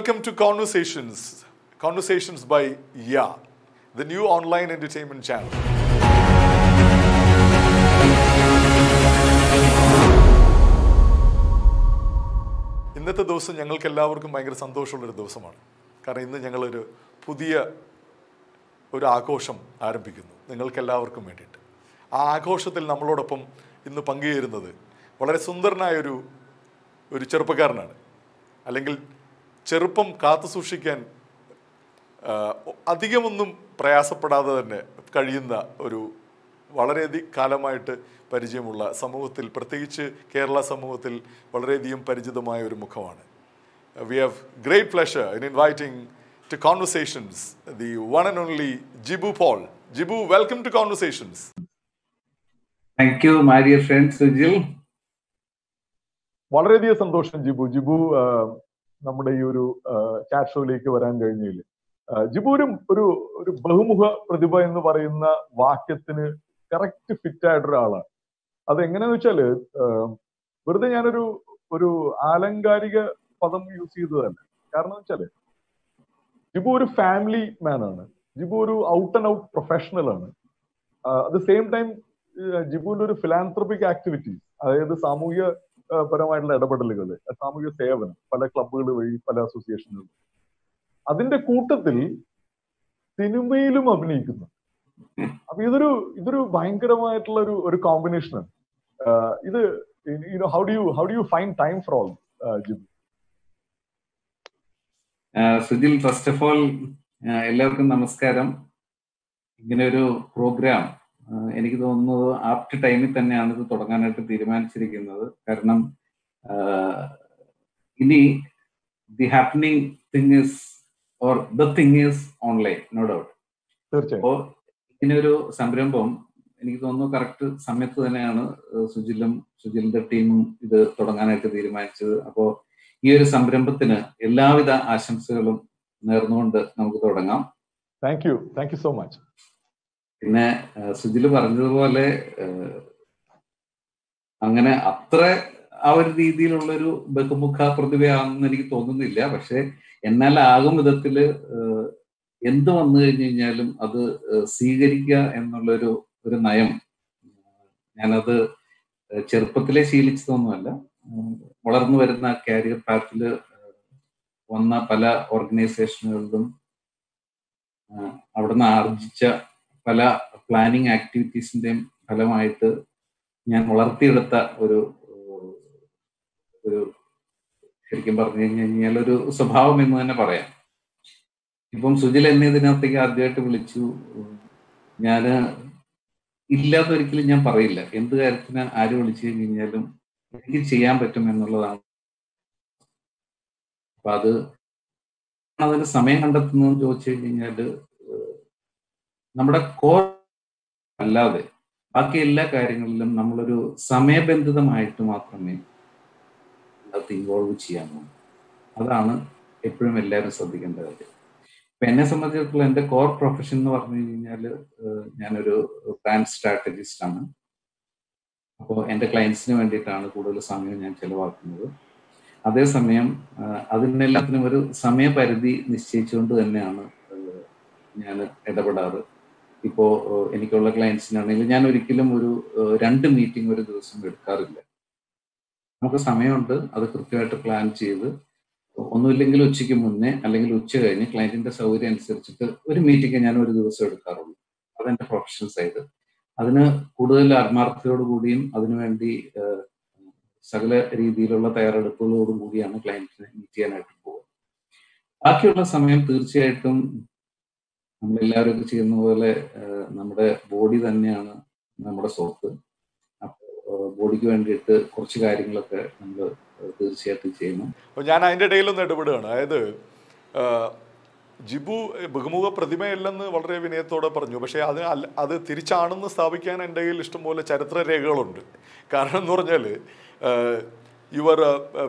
welcome to Conversations. Conversations by Ya, the new online entertainment channel ഇന്നത്തെ ദിവസം ഞങ്ങൾക്ക് എല്ലാവർക്കും ഭയങ്കര സന്തോഷമുള്ളൊരു ദിവസമാണ്. കാരണം ഇന്ന് ഞങ്ങളൊരു പുതിയ ഒരു ആഘോഷം ആരംഭിക്കുന്നു. നിങ്ങൾക്കെല്ലാവർക്കും വേണ്ടിയിട്ട്. ആ ആഘോഷത്തിൽ നമ്മളോടൊപ്പം ഇന്ന് പങ്കുചേരുന്നത് വളരെ സുന്ദരനായൊരു ഒരു ചെറുപ്പക്കാരനാണ്. അല്ലെങ്കിൽ ചെറുപ്പം കാത്തു സൂക്ഷിക്കാൻ അധികമൊന്നും പ്രയാസപ്പെടാതെ തന്നെ കഴിയുന്ന ഒരു വളരെയധികം കാലമായിട്ട് പരിചയമുള്ള സമൂഹത്തിൽ പ്രത്യേകിച്ച് കേരള സമൂഹത്തിൽ വളരെയധികം പരിചിതമായ ഒരു മുഖമാണ്. We have great pleasure in inviting to Conversations the one and only Jibu Paul Jibu welcome to Conversations Thank you, my dear friend Sujil. വളരെയധികം സന്തോഷം ജിബു. ജിബു നമ്മുടെ ഈ ഒരു ചാറ്റ് ഷോയിലേക്ക് വരാൻ കഴിഞ്ഞതിൽ ജിബൂരും ഒരു ഒരു ബഹുമുഖ പ്രതിഭ എന്ന് പറയുന്ന വാക്യത്തിന് കറക്റ്റ് ഫിറ്റ് ആയിട്ടൊരു ആളാണ് അത് എങ്ങനെയാന്ന് വെച്ചാൽ വെറുതെ ഞാനൊരു ഒരു ആലങ്കാരിക പദം യൂസ് ചെയ്തതല്ല. കാരണം വെച്ചാൽ ജിബു ഒരു ഫാമിലി മാൻ ആണ്. ജിബു ഒരു ഔട്ട് ആൻഡ് ഔട്ട് പ്രൊഫഷണൽ ആണ്. അറ്റ് ദ സെയിം ടൈം ജിബുവിന്റെ ഒരു ഫിലാൻത്രോപിക് ആക്ടിവിറ്റീസ് അതായത് സാമൂഹിക ആ, പരമായിട്ടുള്ള ഇടപെടലുകൾ സാമൂഹ്യ സേവനം പല ക്ലബുകൾ വഴി പല അസോസിയേഷനുകൾ അതിന്റെ കൂട്ടത്തിൽ സിനിമയിലും അഭിനയിക്കുന്നു. അപ്പൊ ഇതൊരു ഇതൊരു ഭയങ്കരമായിട്ടുള്ള ഒരു ഒരു കോമ്പിനേഷനാണ് ഇത് how do you how do you find time for all Jibu? Sujil first of all എല്ലാവർക്കും നമസ്കാരം. ഇങ്ങനെ ഒരു പ്രോഗ്രാം എനിക്ക് തോന്നുന്നത് ആപ്റ്റ് ടൈമിൽ തന്നെയാണ് ഇത് തുടങ്ങാനായിട്ട് തീരുമാനിച്ചിരിക്കുന്നത്. കാരണം ഇനി the happening thing is or the thing is online no doubt തീർച്ചയായും. അപ്പോ ഇങ്ങനെ ഒരു സംരംഭം എനിക്ക് തോന്നുന്നു കറക്റ്റ് സമയത്ത് തന്നെയാണ് സുജിലും സുജിലിന്റെ ടീമും ഇത് തുടങ്ങാനായിട്ട് തീരുമാനിച്ചത്. അപ്പോ ഈ ഒരു സംരംഭത്തിന് എല്ലാവിധ ആശംസകളും നേർന്നുകൊണ്ട് നമുക്ക് തുടങ്ങാം. Thank you thank you so much പിന്നെ സുജിൽ പറഞ്ഞതുപോലെ അങ്ങനെ അത്ര ആ ഒരു രീതിയിലുള്ള ഒരു ബഹുമുഖ പ്രതിഭയാണെന്ന് എനിക്ക് തോന്നുന്നില്ല. പക്ഷെ എന്നാൽ ആകും വിധത്തിൽ എന്ത് വന്നു കഴിഞ്ഞു കഴിഞ്ഞാലും അത് സ്വീകരിക്കുക എന്നുള്ളൊരു ഒരു നയം ഞാനത് ചെറുപ്പത്തിലെ ശീലിച്ചതൊന്നുമല്ല. വളർന്നു വരുന്ന കാരിയർ പാത്തിൽ വന്ന പല ഓർഗനൈസേഷനുകളിലും അവിടുന്ന് ആർജിച്ച പല പ്ലാനിങ് ആക്ടിവിറ്റീസിന്റെയും ഫലമായിട്ട് ഞാൻ വളർത്തിയെടുത്ത ഒരു ഒരു ശരിക്കും പറഞ്ഞു കഴിഞ്ഞു കഴിഞ്ഞാൽ ഒരു സ്വഭാവം എന്ന് തന്നെ പറയാം. ഇപ്പം സുജിൽ എന്നെ ഇതിനകത്തേക്ക് ആദ്യമായിട്ട് വിളിച്ചു. ഞാൻ ഇല്ലാത്തൊരിക്കലും ഞാൻ പറയില്ല. എന്ത് കാര്യത്തിന് ആര് വിളിച്ചു കഴിഞ്ഞാലും എനിക്ക് ചെയ്യാൻ പറ്റും എന്നുള്ളതാണ്. അപ്പൊ അത് അതിന് സമയം കണ്ടെത്തുന്നതെന്ന് ചോദിച്ചു കഴിഞ്ഞാൽ നമ്മുടെ കോർ അല്ലാതെ ബാക്കി എല്ലാ കാര്യങ്ങളിലും നമ്മളൊരു സമയബന്ധിതമായിട്ട് മാത്രമേ അത് ഇൻവോൾവ് ചെയ്യാൻ അതാണ് എപ്പോഴും എല്ലാവരും ശ്രദ്ധിക്കേണ്ട കാര്യം. ഇപ്പൊ എന്നെ സംബന്ധിച്ചിടത്തോളം എന്റെ കോർ പ്രൊഫഷൻ എന്ന് പറഞ്ഞു കഴിഞ്ഞാൽ ഞാനൊരു ബ്രാൻഡ് സ്ട്രാറ്റജിസ്റ്റ് ആണ്. അപ്പോൾ എന്റെ ക്ലയൻസിന് വേണ്ടിയിട്ടാണ് കൂടുതൽ സമയം ഞാൻ ചെലവാക്കുന്നത്. അതേസമയം അതിനെല്ലാത്തിനും ഒരു സമയപരിധി നിശ്ചയിച്ചുകൊണ്ട് തന്നെയാണ് ഞാൻ ഇടപെടാറ്. ഇപ്പോൾ എനിക്കുള്ള ക്ലയൻസിനാണെങ്കിൽ ഞാൻ ഒരിക്കലും ഒരു രണ്ട് മീറ്റിംഗ് ഒരു ദിവസം എടുക്കാറില്ല. നമുക്ക് സമയമുണ്ട് അത് കൃത്യമായിട്ട് പ്ലാൻ ചെയ്ത് ഒന്നുമില്ലെങ്കിൽ ഉച്ചയ്ക്ക് മുന്നേ അല്ലെങ്കിൽ ഉച്ച കഴിഞ്ഞ് ക്ലയന്റിന്റെ സൗകര്യം അനുസരിച്ചിട്ട് ഒരു മീറ്റിംഗ് ഞാൻ ഒരു ദിവസം എടുക്കാറുള്ളൂ. അതെന്റെ പ്രൊഫഷണൽ സൈഡ്. അതിന് കൂടുതൽ ആത്മാർത്ഥതയോടു കൂടിയും അതിനുവേണ്ടി സകല രീതിയിലുള്ള തയ്യാറെടുപ്പുകളോടും കൂടിയാണ് ക്ലയന്റിനെ മീറ്റ് ചെയ്യാനായിട്ട് പോകുന്നത്. ബാക്കിയുള്ള സമയം തീർച്ചയായിട്ടും നമ്മളെല്ലാവരും ഒക്കെ ചെയ്യുന്ന പോലെ നമ്മുടെ ബോഡി തന്നെയാണ് നമ്മുടെ സ്വത്ത് ബോഡിക്ക് വേണ്ടിയിട്ട് കുറച്ച് കാര്യങ്ങളൊക്കെ നമ്മൾ തീർച്ചയായിട്ടും ചെയ്യണം അപ്പോൾ ഞാൻ അതിന്റെ ഇടയിലൊന്ന് ഇടപെടുകയാണ്. അതായത് ജിബു ബഹുമുഖ പ്രതിമയല്ലെന്ന് വളരെ വിനയത്തോടെ പറഞ്ഞു. പക്ഷേ അത് അല്ല അത് തിരിച്ചാണെന്ന് സ്ഥാപിക്കാൻ എന്റെ കയ്യിൽ ഇഷ്ടംപോലെ ചരിത്ര രേഖകളുണ്ട് കാരണം എന്ന് പറഞ്ഞാൽ you are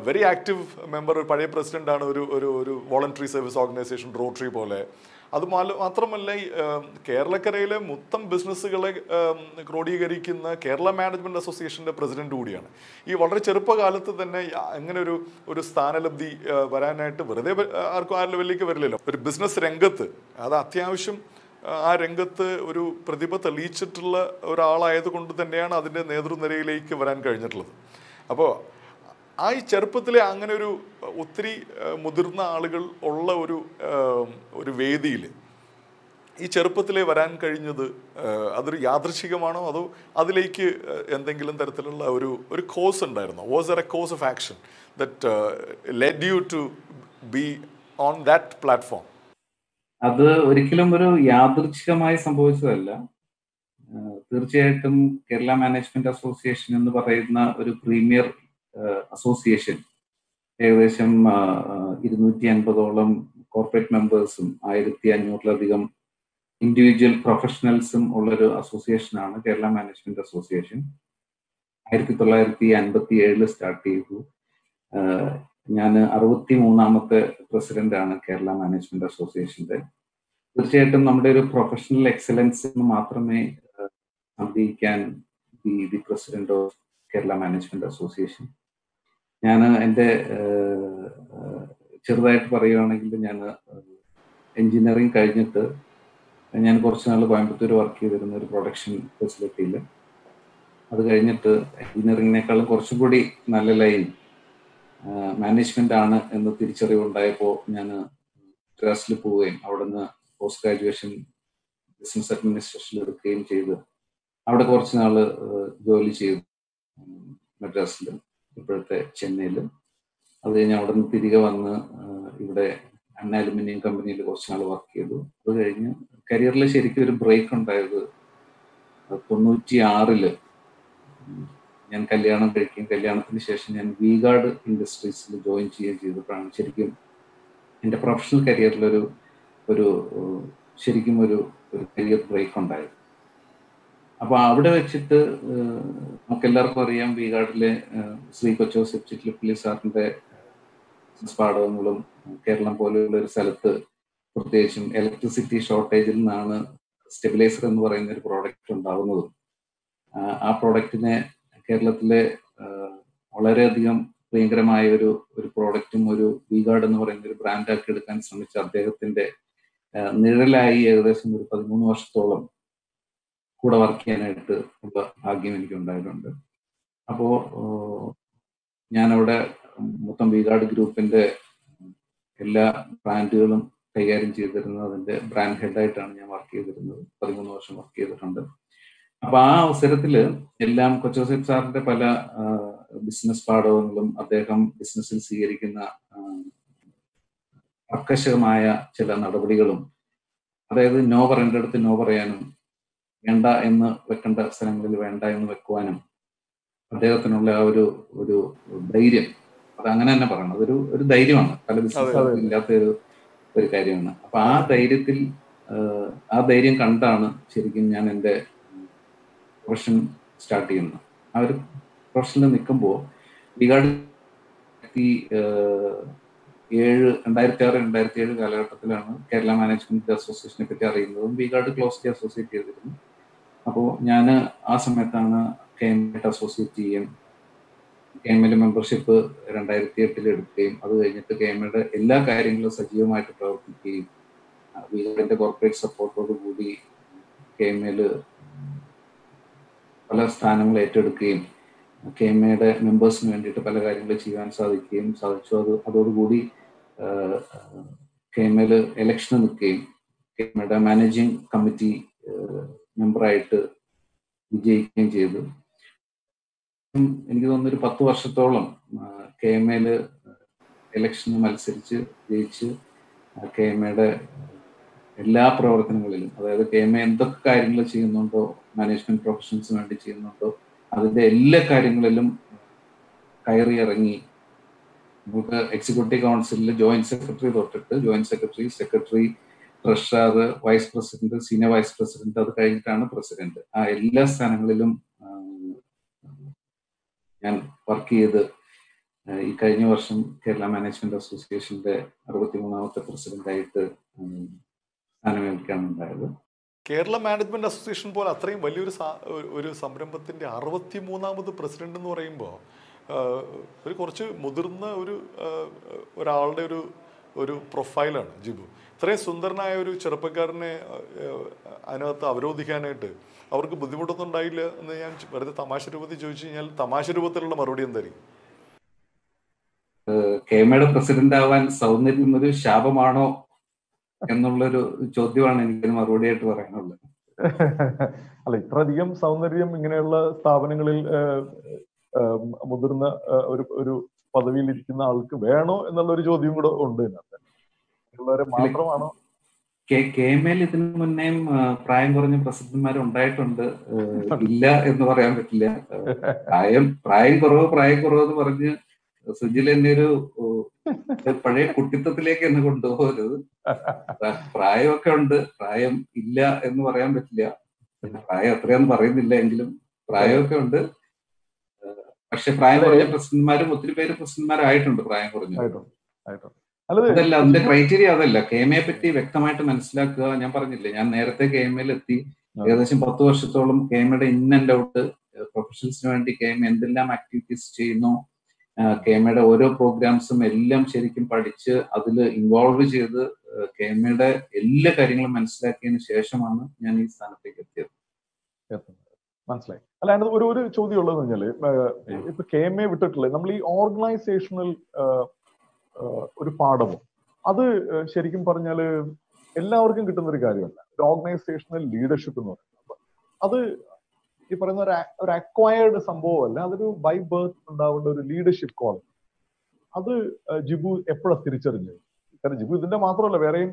very active member പഴയ പ്രസിഡന്റാണ് ഒരു ഒരു ഒരു വോളണ്ടറി സർവീസ് ഓർഗനൈസേഷൻ റോട്ടറി പോലെ. അത് മാല- മാത്രമല്ല കേരളക്കരയിലെ മൊത്തം ബിസിനസ്സുകളെ ക്രോഡീകരിക്കുന്ന കേരള മാനേജ്മെന്റ് അസോസിയേഷന്റെ പ്രസിഡന്റ് കൂടിയാണ്. ഈ വളരെ ചെറുപ്പകാലത്ത് തന്നെ അങ്ങനെ ഒരു ഒരു സ്ഥാനലബ്ധി വരാനായിട്ട് വെറുതെ ആർക്കും ആ ലെവലിലേക്ക് വരില്ലല്ലോ. ഒരു ബിസിനസ് രംഗത്ത് അത് അത്യാവശ്യം ആ രംഗത്ത് ഒരു പ്രതിഭ തെളിയിച്ചിട്ടുള്ള ഒരാളായത് കൊണ്ട് തന്നെയാണ് അതിന്റെ നേതൃനിരയിലേക്ക് വരാൻ കഴിഞ്ഞിട്ടുള്ളത്. അപ്പോൾ ആ ഈ ചെറുപ്പത്തിലെ അങ്ങനെ ഒരു ഒത്തിരി മുതിർന്ന ആളുകൾ ഉള്ള ഒരു ഒരു വേദിയിൽ ഈ ചെറുപ്പത്തിലെ വരാൻ കഴിഞ്ഞത് അതൊരു യാദൃശികമാണോ? അതോ അതിലേക്ക് എന്തെങ്കിലും തരത്തിലുള്ള ഒരു ഒരു കോഴ്സ് ഉണ്ടായിരുന്നോ? Was uh a course of action that led you to be on that platform അത് ഒരിക്കലും ഒരു യാദൃച്ഛികമായി സംഭവിച്ചതല്ല. തീർച്ചയായിട്ടും കേരള മാനേജ്മെന്റ് അസോസിയേഷൻ എന്ന് പറയുന്ന ഒരു പ്രീമിയർ അസോസിയേഷൻ ഏകദേശം ഇരുന്നൂറ്റി അൻപതോളം കോർപ്പറേറ്റ് മെമ്പേഴ്സും ആയിരത്തി അഞ്ഞൂറിലധികം ഇൻഡിവിജ്വൽ പ്രൊഫഷണൽസും ഉള്ളൊരു അസോസിയേഷനാണ് കേരള മാനേജ്മെന്റ് അസോസിയേഷൻ ആയിരത്തി തൊള്ളായിരത്തി അൻപത്തി ഏഴിൽ സ്റ്റാർട്ട് ചെയ്തു. ഞാൻ അറുപത്തി മൂന്നാമത്തെ പ്രസിഡന്റാണ് കേരള മാനേജ്മെന്റ് അസോസിയേഷന്റെ തീർച്ചയായിട്ടും നമ്മുടെ ഒരു പ്രൊഫഷണൽ എക്സലൻസ് മാത്രമേ സംഭവിക്കാൻ the president of Kerala management association ഞാൻ എന്റെ ചെറുതായിട്ട് പറയുകയാണെങ്കിൽ ഞാൻ എഞ്ചിനീയറിംഗ് കഴിഞ്ഞിട്ട് ഞാൻ കുറച്ച് നാൾ കോയമ്പത്തൂർ വർക്ക് ചെയ്തിരുന്ന ഒരു പ്രൊഡക്ഷൻ ഫെസിലിറ്റിയിൽ അത് കഴിഞ്ഞിട്ട് എൻജിനീയറിങ്ങിനേക്കാളും കുറച്ചും കൂടി നല്ല ലൈൻ മാനേജ്മെന്റ് ആണ് എന്ന് തിരിച്ചറിവുണ്ടായപ്പോൾ ഞാൻ മദ്രാസിൽ പോവുകയും അവിടുന്ന് പോസ്റ്റ് ഗ്രാജുവേഷൻ ബിസിനസ് അഡ്മിനിസ്ട്രേഷനിൽ എടുക്കുകയും ചെയ്ത് അവിടെ കുറച്ച് നാൾ ജോലി ചെയ്തു മദ്രാസിൽ ഇപ്പോഴത്തെ ചെന്നൈയിൽ. അത് കഴിഞ്ഞ് അവിടെ നിന്ന് തിരികെ വന്ന് ഇവിടെ അണ്ണ അലുമിനിയം കമ്പനിയിൽ കുറച്ച് നാൾ വർക്ക് ചെയ്തു. അത് കഴിഞ്ഞ് കരിയറിൽ ശരിക്കും ഒരു ബ്രേക്ക് ഉണ്ടായത് തൊണ്ണൂറ്റി ആറിൽ ഞാൻ കല്യാണം കഴിക്കുകയും കല്യാണത്തിന് ശേഷം ഞാൻ വി ഗാർഡ് ഇൻഡസ്ട്രീസിൽ ജോയിൻ ചെയ്യുകയും ചെയ്തപ്പോഴാണ് ശരിക്കും എന്റെ പ്രൊഫഷണൽ കരിയറിലൊരു ഒരു ശരിക്കും ഒരു കരിയർ ബ്രേക്ക് ഉണ്ടായത്. അപ്പൊ അവിടെ വെച്ചിട്ട് നമുക്ക് എല്ലാവർക്കും അറിയാം ബീഹാറിലെ ശ്രീ കൊച്ചോ ചിറ്റ്ലിപ്പള്ളി സാറിന്റെ പാഠകങ്ങളും കേരളം പോലെയുള്ള ഒരു സ്ഥലത്ത് പ്രത്യേകിച്ചും ഇലക്ട്രിസിറ്റി ഷോർട്ടേജിൽ നിന്നാണ് സ്റ്റെബിലൈസർ എന്ന് പറയുന്ന ഒരു പ്രോഡക്റ്റ് ഉണ്ടാവുന്നത്. ആ- പ്രോഡക്റ്റിനെ കേരളത്തിലെ വളരെയധികം പ്രിയങ്കരമായ ഒരു ഒരു പ്രോഡക്റ്റും ഒരു വീഗാർഡ് എന്ന് പറയുന്ന ഒരു ബ്രാൻഡാക്കി എടുക്കാൻ ശ്രമിച്ച അദ്ദേഹത്തിന്റെ നിഴലായി ഏകദേശം ഒരു പതിമൂന്ന് വർഷത്തോളം കൂടെ വർക്ക് ചെയ്യാനായിട്ട് ഉള്ള ഭാഗ്യം എനിക്ക് ഉണ്ടായിട്ടുണ്ട് അപ്പോ ഞാനവിടെ മൊത്തം വീഗാർഡ് ഗ്രൂപ്പിന്റെ എല്ലാ ബ്രാൻഡുകളും കൈകാര്യം ചെയ്തിരുന്നത് അതിന്റെ ബ്രാൻഡ് ഹെഡായിട്ടാണ് ഞാൻ വർക്ക് ചെയ്തിരുന്നത്. പതിമൂന്ന് വർഷം വർക്ക് ചെയ്തിട്ടുണ്ട്. അപ്പൊ ആ അവസരത്തിൽ എല്ലാം കൊച്ചോസേബ് സാറിന്റെ പല ബിസിനസ് പാഠവങ്ങളും അദ്ദേഹം ബിസിനസ്സിൽ സ്വീകരിക്കുന്ന അർക്കശകമായ ചില നടപടികളും അതായത് നോ പറയേണ്ടടുത്ത് നോ പറയാനും വേണ്ട എന്ന് വെക്കേണ്ട സ്ഥലങ്ങളിൽ വേണ്ട എന്ന് വെക്കുവാനും അദ്ദേഹത്തിനുള്ള ആ ഒരു ഒരു ധൈര്യം അത് അങ്ങനെ തന്നെ പറയണം. അതൊരു ഒരു ധൈര്യമാണ്. പല ബിസിനസ് ഇല്ലാത്ത ഒരു ഒരു കാര്യമാണ്. അപ്പൊ ആ ധൈര്യത്തിൽ ആ, ധൈര്യം കണ്ടാണ് ശരിക്കും ഞാൻ എന്റെ പ്രൊഫഷൻ സ്റ്റാർട്ട് ചെയ്യുന്നത്. ആ ഒരു പ്രൊഫഷനിൽ നിൽക്കുമ്പോൾ ബിഗാഡ് ഏഴ് രണ്ടായിരത്തി ആറ് രണ്ടായിരത്തി ഏഴ് കാലഘട്ടത്തിലാണ് കേരള മാനേജ്മെന്റ് അസോസിയേഷനെ പറ്റി അറിയുന്നതും ബിഗാർഡ് ക്ലോസ്ലി അസോസിയേറ്റ് ചെയ്തിരുന്നു അപ്പോൾ ഞാൻ ആ സമയത്താണ് കെ എം എട്ട് അസോസിയേറ്റ് ചെയ്യുകയും കെ എം എൽ മെമ്പർഷിപ്പ് രണ്ടായിരത്തി എട്ടിൽ എടുക്കുകയും അത് കഴിഞ്ഞിട്ട് കെ എം എയുടെ എല്ലാ കാര്യങ്ങളും സജീവമായിട്ട് പ്രവർത്തിക്കുകയും ബിഗാർഡിന്റെ കോർപ്പറേറ്റ് സപ്പോർട്ടോട് കൂടി കെ എം എൽ പല സ്ഥാനങ്ങൾ ഏറ്റെടുക്കുകയും കെ എം എയുടെ മെമ്പേഴ്സിന് വേണ്ടിയിട്ട് പല കാര്യങ്ങൾ ചെയ്യാൻ സാധിക്കുകയും സാധിച്ചു. അത് അതോടുകൂടി കെ എം എൽ ഇലക്ഷന് നിൽക്കുകയും കെ എം എയുടെ മാനേജിങ് കമ്മിറ്റി മെമ്പറായിട്ട് വിജയിക്കുകയും ചെയ്തു. എനിക്ക് തോന്നുന്നു ഒരു പത്ത് വർഷത്തോളം കെ എം എയിൽ ഇലക്ഷന് മത്സരിച്ച് ജയിച്ച് കെ എം എയുടെ എല്ലാ പ്രവർത്തനങ്ങളിലും അതായത് കെ എം എ എന്തൊക്കെ കാര്യങ്ങൾ ചെയ്യുന്നുണ്ടോ മാനേജ്മെന്റ് പ്രൊഫഷൻസിന് വേണ്ടി ചെയ്യുന്നുണ്ടോ അതിന്റെ എല്ലാ കാര്യങ്ങളിലും കയറി ഇറങ്ങി. നമുക്ക് എക്സിക്യൂട്ടീവ് കൗൺസിലിൽ ജോയിന്റ് സെക്രട്ടറി തൊട്ടിട്ട് joint secretary secretary treasurer vice president senior vice president അത് കഴിഞ്ഞിട്ടാണ് പ്രസിഡന്റ്. ആ എല്ലാ സ്ഥാനങ്ങളിലും ഞാൻ വർക്ക് ചെയ്ത് ഈ കഴിഞ്ഞ വർഷം കേരള മാനേജ്മെന്റ് അസോസിയേഷന്റെ അറുപത്തിമൂന്നാമത്തെ പ്രസിഡന്റായിട്ട് സ്ഥാനമേൽക്കാണ് ഉണ്ടായത്. കേരള മാനേജ്മെന്റ് അസോസിയേഷൻ പോലെ അത്രയും വലിയൊരു ഒരു- സംരംഭത്തിന്റെ അറുപത്തി മൂന്നാമത് പ്രസിഡന്റ് എന്ന് പറയുമ്പോൾ ഒരു കുറച്ച് മുതിർന്ന ഒരു ഒരാളുടെ ഒരു ഒരു പ്രൊഫൈലാണ് ജിബു. ഇത്രയും സുന്ദരനായ ഒരു ചെറുപ്പക്കാരനെ അതിനകത്ത് അവരോധിക്കാനായിട്ട് അവർക്ക് ബുദ്ധിമുട്ടൊന്നും ഉണ്ടായില്ല എന്ന് ഞാൻ വെറുതെ തമാശ രൂപത്തിൽ ചോദിച്ചു കഴിഞ്ഞാൽ തമാശ രൂപത്തിലുള്ള മറുപടി എന്തായിരിക്കും? കേമയുടെ പ്രസിഡന്റ് ആവാൻ സൗന്ദര്യം ഒരു ശാപമാണോ എന്നുള്ളൊരു ചോദ്യമാണ് എനിക്ക് മറുപടിയായിട്ട് പറയാനുള്ളത്. അല്ല ഇത്രയധികം സൗന്ദര്യം ഇങ്ങനെയുള്ള സ്ഥാപനങ്ങളിൽ മുതിർന്ന ഒരു ഒരു പദവിയിൽ ഇരിക്കുന്ന ആൾക്ക് വേണോ എന്നുള്ള ഒരു ചോദ്യം കൂടെ ഉണ്ട് ഇതിനകത്ത്. ഉള്ളവരെ മാത്രമാണ്? ഇതിനു മുന്നേയും പ്രായം കുറഞ്ഞ പ്രസിഡന്റുമാർ ഉണ്ടായിട്ടുണ്ട് ഇല്ല എന്ന് പറയാൻ പറ്റില്ല. പ്രായം പ്രായം കുറവ് പ്രായം കുറവ് എന്ന് പറഞ്ഞ് സുജിൽ എന്നെ ഒരു പഴയ കുട്ടിത്തത്തിലേക്ക് എന്നെ കൊണ്ടുപോകരുത്. പ്ര- പ്രായമൊക്കെ ഉണ്ട്. പ്രായം ഇല്ല എന്ന് പറയാൻ പറ്റില്ല. പിന്നെ പ്രായം അത്രയൊന്നും പറയുന്നില്ല എങ്കിലും പ്രായമൊക്കെ ഉണ്ട്. പക്ഷെ പ്രായം കുറഞ്ഞ പ്രസിഡന്റ്മാരും ഒത്തിരി പേര് പ്രസിഡന്റ്മാരായിട്ടുണ്ട് പ്രായം കുറഞ്ഞു അതല്ല അതിന്റെ ക്രൈറ്റീരിയ അതല്ല. കെ എം എ പറ്റി വ്യക്തമായിട്ട് മനസ്സിലാക്കുക ഞാൻ പറഞ്ഞില്ലേ ഞാൻ നേരത്തെ കെ കെമയിൽ എത്തി ഏകദേശം പത്ത് വർഷത്തോളം കെ എം എയുടെ ഇൻ ആൻഡ് ഔട്ട് പ്രൊഫഷൻസിന് വേണ്ടി കെ എം എന്തെല്ലാം ആക്ടിവിറ്റീസ് ചെയ്യുന്നു. കെ എം എയുടെ ഓരോ പ്രോഗ്രാംസും എല്ലാം ശരിക്കും പഠിച്ച് അതിൽ ഇൻവോൾവ് ചെയ്ത് കെ എം എയുടെ എല്ലാ കാര്യങ്ങളും മനസ്സിലാക്കിയതിന് ശേഷമാണ് ഞാൻ ഈ സ്ഥാനത്തേക്ക് എത്തിയത്. മനസ്സിലായി. അല്ല അതിനകത്ത് ഒരു ഒരു ചോദ്യം ഉള്ളതെന്ന് പറഞ്ഞാൽ ഏഹ്, ഇപ്പൊ കെ എം എ വിട്ടിട്ടുള്ളത് നമ്മൾ ഈ ഓർഗനൈസേഷണൽ ഒരു പാഠമോ അത് ശരിക്കും പറഞ്ഞാൽ എല്ലാവർക്കും കിട്ടുന്ന ഒരു കാര്യമല്ല. ഒരു ഓർഗനൈസേഷണൽ ലീഡർഷിപ്പ് എന്ന് പറയുന്നത്. അത് ഈ പറയുന്ന ഒരു അക്വയേർഡ് അക്വയർഡ് സംഭവമല്ല അതൊരു ബൈ ബർത്ത് ഉണ്ടാവേണ്ട ഒരു ലീഡർഷിപ്പ് കോൾ അത് ജിബു എപ്പോഴാണ് തിരിച്ചറിഞ്ഞത്? കാരണം ജിബു ഇതിന്റെ മാത്രമല്ല വേറെയും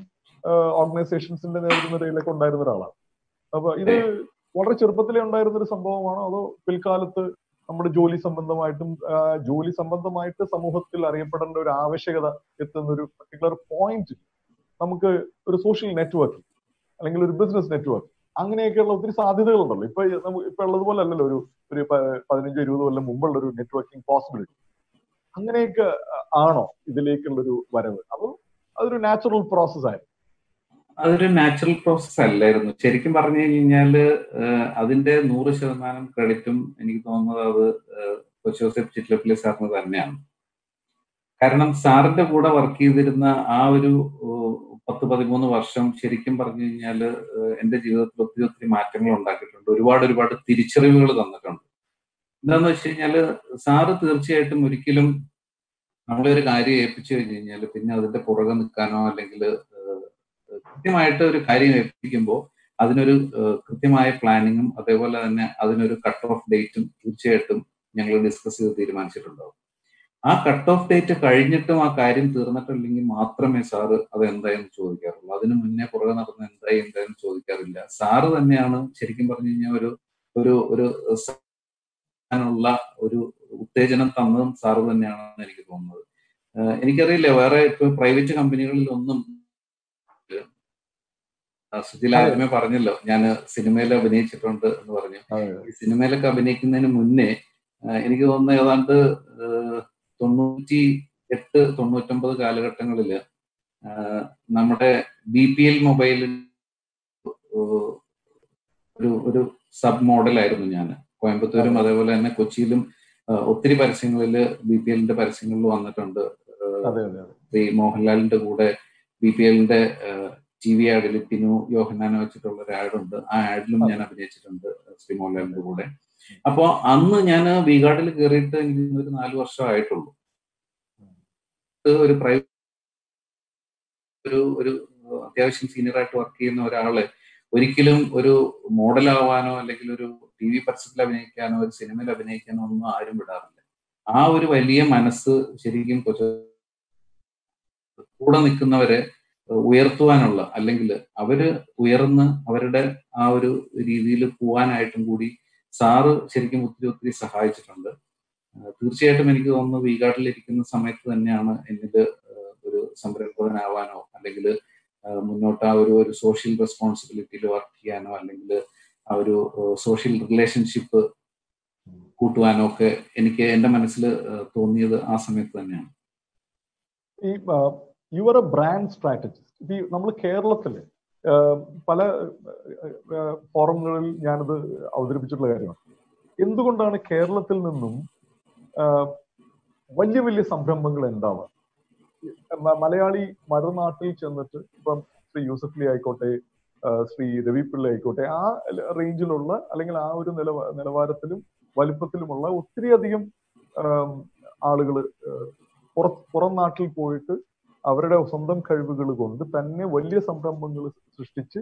ഓർഗനൈസേഷൻസിന്റെ നേതൃത്വത്തിലൊക്കെ ഉണ്ടായിരുന്ന ഒരാളാണ്. അപ്പൊ ഇത് വളരെ ചെറുപ്പത്തിലേ ഉണ്ടായിരുന്ന ഒരു സംഭവമാണോ? അതോ പിൽക്കാലത്ത് നമ്മുടെ ജോലി സംബന്ധമായിട്ടും ജോലി സംബന്ധമായിട്ട് സമൂഹത്തിൽ അറിയപ്പെടേണ്ട ഒരു ആവശ്യകത എത്തുന്ന ഒരു പർട്ടിക്കുലർ പോയിന്റ് നമുക്ക് ഒരു സോഷ്യൽ നെറ്റ്വർക്ക് അല്ലെങ്കിൽ ഒരു ബിസിനസ് നെറ്റ്വർക്ക് അങ്ങനെയൊക്കെയുള്ള ഒത്തിരി സാധ്യതകളുണ്ടല്ലോ. ഇപ്പൊ നമുക്ക് ഇപ്പൊ ഉള്ളതുപോലെ അല്ലല്ലോ ഒരു ഒരു പതിനഞ്ചോ ഇരുപത് കൊല്ലം മുമ്പുള്ള ഒരു നെറ്റ്വർക്കിംഗ് പോസിബിലിറ്റി അങ്ങനെയൊക്കെ ആണോ ഇതിലേക്കുള്ള ഒരു വരവ്? അപ്പം അതൊരു നാച്ചുറൽ പ്രോസസ് ആയിരുന്നു? അതൊരു നാച്ചുറൽ പ്രോസസ് അല്ലായിരുന്നു. ശരിക്കും പറഞ്ഞു കഴിഞ്ഞാൽ അതിന്റെ നൂറ് ശതമാനം ക്രെഡിറ്റും എനിക്ക് തോന്നുന്നത് അത് ജോസഫ് ചിറ്റ്ലപ്പിലെ സാറിന് തന്നെയാണ്. കാരണം സാറിന്റെ കൂടെ വർക്ക് ചെയ്തിരുന്ന ആ ഒരു പത്ത് പതിമൂന്ന് വർഷം ശരിക്കും പറഞ്ഞു കഴിഞ്ഞാൽ എന്റെ ജീവിതത്തിൽ ഒത്തിരി ഒത്തിരി മാറ്റങ്ങൾ ഉണ്ടാക്കിയിട്ടുണ്ട്. ഒരുപാട് ഒരുപാട് തിരിച്ചറിവുകൾ തന്നിട്ടുണ്ട്. എന്താന്ന് വെച്ച് കഴിഞ്ഞാൽ സാറ് തീർച്ചയായിട്ടും ഒരിക്കലും നമ്മളെ ഒരു കാര്യം ഏൽപ്പിച്ചു കഴിഞ്ഞു കഴിഞ്ഞാൽ പിന്നെ അതിന്റെ പുറകെ നിൽക്കാനോ അല്ലെങ്കിൽ കൃത്യമായിട്ട് ഒരു കാര്യം ഏൽപ്പിക്കുമ്പോൾ അതിനൊരു കൃത്യമായ പ്ലാനിങ്ങും അതേപോലെ തന്നെ അതിനൊരു കട്ട് ഓഫ് ഡേറ്റും തീർച്ചയായിട്ടും ഞങ്ങൾ ഡിസ്കസ് ചെയ്ത് തീരുമാനിച്ചിട്ടുണ്ടാവും. ആ കട്ട് ഓഫ് ഡേറ്റ് കഴിഞ്ഞിട്ടും ആ കാര്യം തീർന്നിട്ടില്ലെങ്കിൽ മാത്രമേ സാറ് അത് എന്തായെന്ന് ചോദിക്കാറുള്ളൂ. അതിന് മുന്നേ പുറകെ നടന്ന് എന്തായി എന്തായെന്ന് ചോദിക്കാറില്ല. സാറ് തന്നെയാണ് ശരിക്കും പറഞ്ഞു കഴിഞ്ഞാൽ ഒരു ഒരു ഒരു ുള്ള ഒരു ഉത്തേജനം തന്നതും സാറ് തന്നെയാണെന്ന് എനിക്ക് തോന്നുന്നത്. എനിക്കറിയില്ല വേറെ ഇപ്പൊ പ്രൈവറ്റ് കമ്പനികളിലൊന്നും ആ, സുജിൽ ആദ്യമേ പറഞ്ഞല്ലോ ഞാൻ സിനിമയിൽ അഭിനയിച്ചിട്ടുണ്ട് എന്ന് പറഞ്ഞു. ഈ സിനിമയിലൊക്കെ അഭിനയിക്കുന്നതിന് മുന്നേ എനിക്ക് തോന്നുന്ന ഏതാണ്ട് തൊണ്ണൂറ്റി എട്ട് തൊണ്ണൂറ്റൊമ്പത് കാലഘട്ടങ്ങളിൽ നമ്മുടെ ബി പി എൽ മൊബൈൽ ഒരു ഒരു സബ് മോഡലായിരുന്നു ഞാൻ. കോയമ്പത്തൂരും അതേപോലെ തന്നെ കൊച്ചിയിലും ഒത്തിരി പരസ്യങ്ങളിൽ ബി പി എല്ലിന്റെ പരസ്യങ്ങളിൽ വന്നിട്ടുണ്ട്. ശ്രീ മോഹൻലാലിന്റെ കൂടെ ബി പി എല്ലിന്റെ ടി വി ആഡിൽ പിനു യോഹനാനെ വെച്ചിട്ടുള്ള ഒരു ആഡുണ്ട്. ആ ആഡിലും ഞാൻ അഭിനയിച്ചിട്ടുണ്ട് ശ്രീമോഹൻലാലിന്റെ കൂടെ. അപ്പോ അന്ന് ഞാൻ വിഗാർഡിൽ കയറിയിട്ട് ഒരു നാല് വർഷം ആയിട്ടുള്ളൂ. ഒരു പ്രൈവറ്റ് ഒരു ഒരു അത്യാവശ്യം സീനിയർ ആയിട്ട് വർക്ക് ചെയ്യുന്ന ഒരാൾ ഒരിക്കലും ഒരു മോഡലാവാനോ അല്ലെങ്കിൽ ഒരു ടി വി പരസ്യത്തിൽ അഭിനയിക്കാനോ ഒരു സിനിമയിൽ അഭിനയിക്കാനോ ഒന്നും ആരും വിടാറില്ല. ആ ഒരു വലിയ മനസ്സ് ശരിക്കും കൊച്ചു കൂടെ നിൽക്കുന്നവരെ ഉയർത്തുവാനുള്ള അല്ലെങ്കിൽ അവർ ഉയർന്ന് അവരുടെ ആ ഒരു രീതിയിൽ പോവാനായിട്ടും കൂടി സാറ് ശരിക്കും ഒത്തിരി ഒത്തിരി സഹായിച്ചിട്ടുണ്ട്. തീർച്ചയായിട്ടും എനിക്ക് തോന്നുന്നു വീഗാട്ടിലിരിക്കുന്ന സമയത്ത് തന്നെയാണ് എന്നിൽ ആ, ഒരു സംരംഭകനാവാനോ അല്ലെങ്കിൽ മുന്നോട്ട് ആ ഒരു ഒരു സോഷ്യൽ റെസ്പോൺസിബിലിറ്റിയിൽ വർക്ക് ചെയ്യാനോ അല്ലെങ്കിൽ ആ ഒരു സോഷ്യൽ റിലേഷൻഷിപ്പ് കൂട്ടുവാനോ ഒക്കെ എനിക്ക് എന്റെ മനസ്സിൽ തോന്നിയത് ആ സമയത്ത് തന്നെയാണ്. ഈ you are a brand strategist ഇപ്പൊ നമ്മൾ കേരളത്തിൽ പല ഫോറങ്ങളിൽ ഞാനത് അവതരിപ്പിച്ചിട്ടുള്ള കാര്യമാണ്. എന്തുകൊണ്ടാണ് കേരളത്തിൽ നിന്നും വലിയ വലിയ സംരംഭങ്ങൾ ഉണ്ടാവുക? മലയാളി മറുനാട്ടിൽ ചെന്നിട്ട് ഇപ്പം ശ്രീ യൂസഫ്ലി ആയിക്കോട്ടെ ശ്രീ രവി പിള്ള ആയിക്കോട്ടെ ആ റേഞ്ചിലുള്ള അല്ലെങ്കിൽ ആ ഒരു നില നിലവാരത്തിലും വലിപ്പത്തിലുമുള്ള ഒത്തിരി അധികം ആളുകൾ പുറം നാട്ടിൽ പോയിട്ട് അവരുടെ സ്വന്തം കഴിവുകൾ കൊണ്ട് തന്നെ വലിയ സംരംഭങ്ങൾ സൃഷ്ടിച്ച്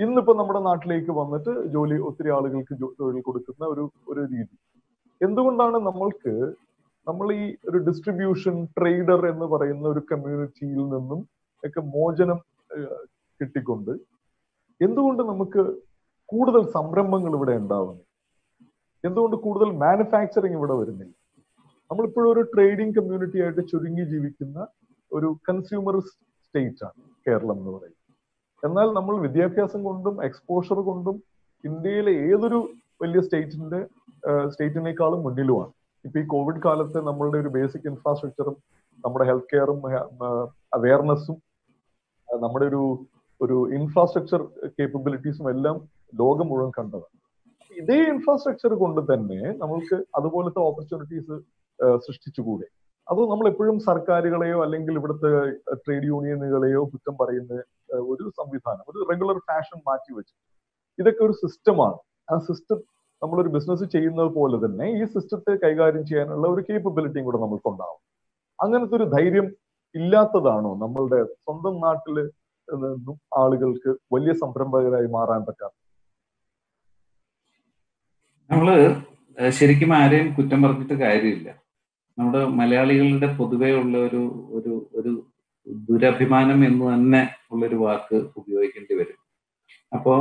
ഇന്നിപ്പോ നമ്മുടെ നാട്ടിലേക്ക് വന്നിട്ട് ജോലി ഒത്തിരി ആളുകൾക്ക് തൊഴിൽ കൊടുക്കുന്ന ഒരു ഒരു രീതി. എന്തുകൊണ്ടാണ് നമ്മൾക്ക് നമ്മൾ ഈ ഒരു ഡിസ്ട്രിബ്യൂഷൻ ട്രേഡർ എന്ന് പറയുന്ന ഒരു കമ്മ്യൂണിറ്റിയിൽ നിന്നും ഒക്കെ മോചനം കിട്ടിക്കൊണ്ട് എന്തുകൊണ്ട് നമുക്ക് കൂടുതൽ സംരംഭങ്ങൾ ഇവിടെ ഉണ്ടാവുന്നു എന്തുകൊണ്ട് കൂടുതൽ മാനുഫാക്ചറിങ് ഇവിടെ വരുന്നില്ല? നമ്മളിപ്പോഴും ഒരു ട്രേഡിംഗ് കമ്മ്യൂണിറ്റി ആയിട്ട് ചുരുങ്ങി ജീവിക്കുന്ന ഒരു കൺസ്യൂമർ സ്റ്റേറ്റ് ആണ് കേരളം എന്ന് പറയുന്നത്. എന്നാൽ നമ്മൾ വിദ്യാഭ്യാസം കൊണ്ടും എക്സ്പോഷർ കൊണ്ടും ഇന്ത്യയിലെ ഏതൊരു വലിയ സ്റ്റേറ്റിന്റെ സ്റ്റേറ്റിനേക്കാളും മുന്നിലുമാണ്. ഇപ്പൊ ഈ കോവിഡ് കാലത്ത് നമ്മളുടെ ഒരു ബേസിക് ഇൻഫ്രാസ്ട്രക്ചറും നമ്മുടെ ഹെൽത്ത് കെയറും അവയർനെസ്സും നമ്മുടെ ഒരു ഒരു ഇൻഫ്രാസ്ട്രക്ചർ കേപ്പബിലിറ്റീസും എല്ലാം ലോകം മുഴുവൻ കണ്ടതാണ്. ഇതേ ഇൻഫ്രാസ്ട്രക്ചർ കൊണ്ട് തന്നെ നമ്മൾക്ക് അതുപോലത്തെ ഓപ്പർച്യൂണിറ്റീസ് സൃഷ്ടിച്ചുകൂടെ? അത് നമ്മൾ എപ്പോഴും സർക്കാരുകളെയോ അല്ലെങ്കിൽ ഇവിടുത്തെ ട്രേഡ് യൂണിയനുകളെയോ കുറ്റം പറയുന്ന ഒരു സംവിധാനം ഒരു റെഗുലർ ഫാഷൻ മാറ്റി വെച്ചു. ഇതൊക്കെ ഒരു സിസ്റ്റമാണ് ആ സിസ്റ്റം നമ്മളൊരു ബിസിനസ് ചെയ്യുന്നത് പോലെ തന്നെ ഈ സിസ്റ്റത്തെ കൈകാര്യം ചെയ്യാനുള്ള ഒരു കേപ്പബിലിറ്റിയും കൂടെ നമ്മൾക്കുണ്ടാവും അങ്ങനത്തെ ഒരു ധൈര്യം ഇല്ലാത്തതാണോ നമ്മളുടെ സ്വന്തം നാട്ടിൽ നിന്നും ആളുകൾക്ക് വലിയ സംരംഭകരായി മാറാൻ പറ്റാത്ത നമ്മൾ ശരിക്കും ആരെയും കുറ്റം പറഞ്ഞിട്ട് കാര്യമില്ല. നമ്മുടെ മലയാളികളുടെ പൊതുവേ ഉള്ള ഒരു ഒരു ഒരു ദുരഭിമാനം എന്ന് തന്നെ ഉള്ളൊരു വാക്ക് ഉപയോഗിക്കേണ്ടി വരും. അപ്പോ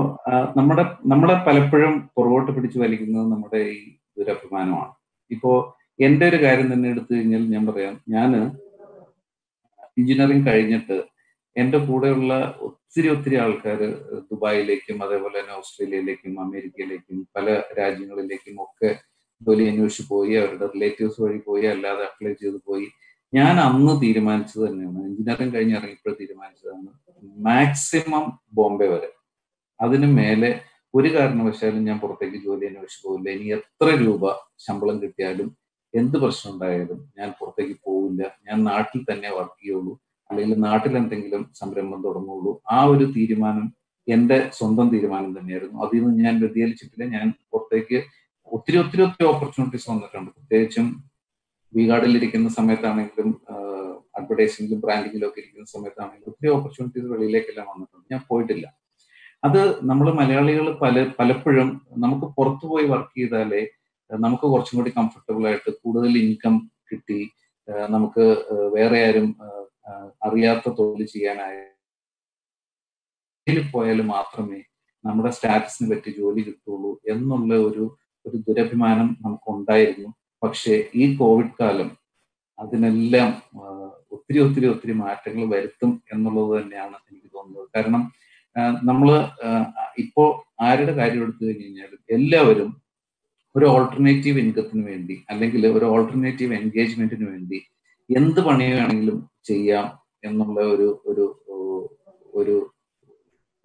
നമ്മുടെ നമ്മളെ പലപ്പോഴും പുറകോട്ട് പിടിച്ചു വലിക്കുന്നത് നമ്മുടെ ഈ ദുരഭിമാനമാണ്. ഇപ്പോ എന്റെ ഒരു കാര്യം തന്നെ എടുത്തു കഴിഞ്ഞാൽ ഞാൻ പറയാം. ഞാൻ എഞ്ചിനീയറിംഗ് കഴിഞ്ഞിട്ട് എന്റെ കൂടെയുള്ള ഒത്തിരി ഒത്തിരി ആൾക്കാർ ദുബായിലേക്കും അതേപോലെ തന്നെ ഓസ്ട്രേലിയയിലേക്കും അമേരിക്കയിലേക്കും പല രാജ്യങ്ങളിലേക്കും ഒക്കെ ജോലി അന്വേഷിച്ച് പോയി അവരുടെ റിലേറ്റീവ്സ് വഴി പോയി അല്ലാതെ അപ്ലൈ ചെയ്ത് പോയി. ഞാൻ അന്ന് തീരുമാനിച്ചത് തന്നെയാണ്. എഞ്ചിനീയറിംഗ് കഴിഞ്ഞ് ഇറങ്ങിയപ്പോൾ തീരുമാനിച്ചതാണ്. മാക്സിമം ബോംബെ വരെ. അതിന് മേലെ ഒരു കാരണവശാലും ഞാൻ പുറത്തേക്ക് ജോലി അന്വേഷിച്ച് പോകില്ല ഇനി എത്ര രൂപ ശമ്പളം കിട്ടിയാലും എന്ത് പ്രശ്നം ഉണ്ടായാലും ഞാൻ പുറത്തേക്ക് പോവില്ല. ഞാൻ നാട്ടിൽ തന്നെ വർക്ക് ചെയ്യുള്ളൂ. അല്ലെങ്കിൽ നാട്ടിൽ എന്തെങ്കിലും സംരംഭം തുടങ്ങുള്ളൂ. ആ ഒരു തീരുമാനം എന്റെ സ്വന്തം തീരുമാനം തന്നെയായിരുന്നു. അതിൽ നിന്ന് ഞാൻ വ്യതിചലിച്ചിട്ടില്ല. ഞാൻ പുറത്തേക്ക് ഒത്തിരി ഒത്തിരി ഒത്തിരി ഓപ്പർച്യൂണിറ്റീസ് വന്നിട്ടുണ്ട്. പ്രത്യേകിച്ചും വിഗാഡിൽ ഇരിക്കുന്ന സമയത്താണെങ്കിലും അഡ്വർടൈസിംഗിലും ബ്രാൻഡിങ്ങിലും ഒക്കെ ഇരിക്കുന്ന സമയത്താണെങ്കിലും ഒത്തിരി ഓപ്പർച്യൂണിറ്റീസ് വെളിയിലേക്കെല്ലാം വന്നിട്ടുണ്ട്. ഞാൻ പോയിട്ടില്ല. അത് നമ്മൾ മലയാളികൾ പല പലപ്പോഴും നമുക്ക് പുറത്തു പോയി വർക്ക് ചെയ്താലേ നമുക്ക് കുറച്ചും കൂടി കംഫർട്ടബിൾ ആയിട്ട് കൂടുതൽ ഇൻകം കിട്ടി നമുക്ക് വേറെ ആരും അറിയാത്ത തൊഴിൽ ചെയ്യാനായ പോയാൽ മാത്രമേ നമ്മുടെ സ്റ്റാറ്റസിന് പറ്റി ജോലി കിട്ടുള്ളൂ എന്നുള്ള ഒരു ഒരു ദുരഭിമാനം നമുക്ക് ഉണ്ടായിരുന്നു പക്ഷേ ഈ കോവിഡ് കാലം അതിനെല്ലാം ഒത്തിരി ഒത്തിരി ഒത്തിരി മാറ്റങ്ങൾ വരുത്തും എന്നുള്ളത് തന്നെയാണ് എനിക്ക് തോന്നുന്നത്. കാരണം നമ്മൾ ഇപ്പോ ആരുടെ കാര്യം എടുത്തു കഴിഞ്ഞു കഴിഞ്ഞാലും എല്ലാവരും ഒരു ഓൾട്ടർനേറ്റീവ് ഇൻകത്തിന് വേണ്ടി അല്ലെങ്കിൽ ഒരു ഓൾട്ടർനേറ്റീവ് എൻഗേജ്മെന്റിന് വേണ്ടി എന്ത് പണി വേണമെങ്കിലും ചെയ്യാം എന്നുള്ള ഒരു ഒരു ഒരു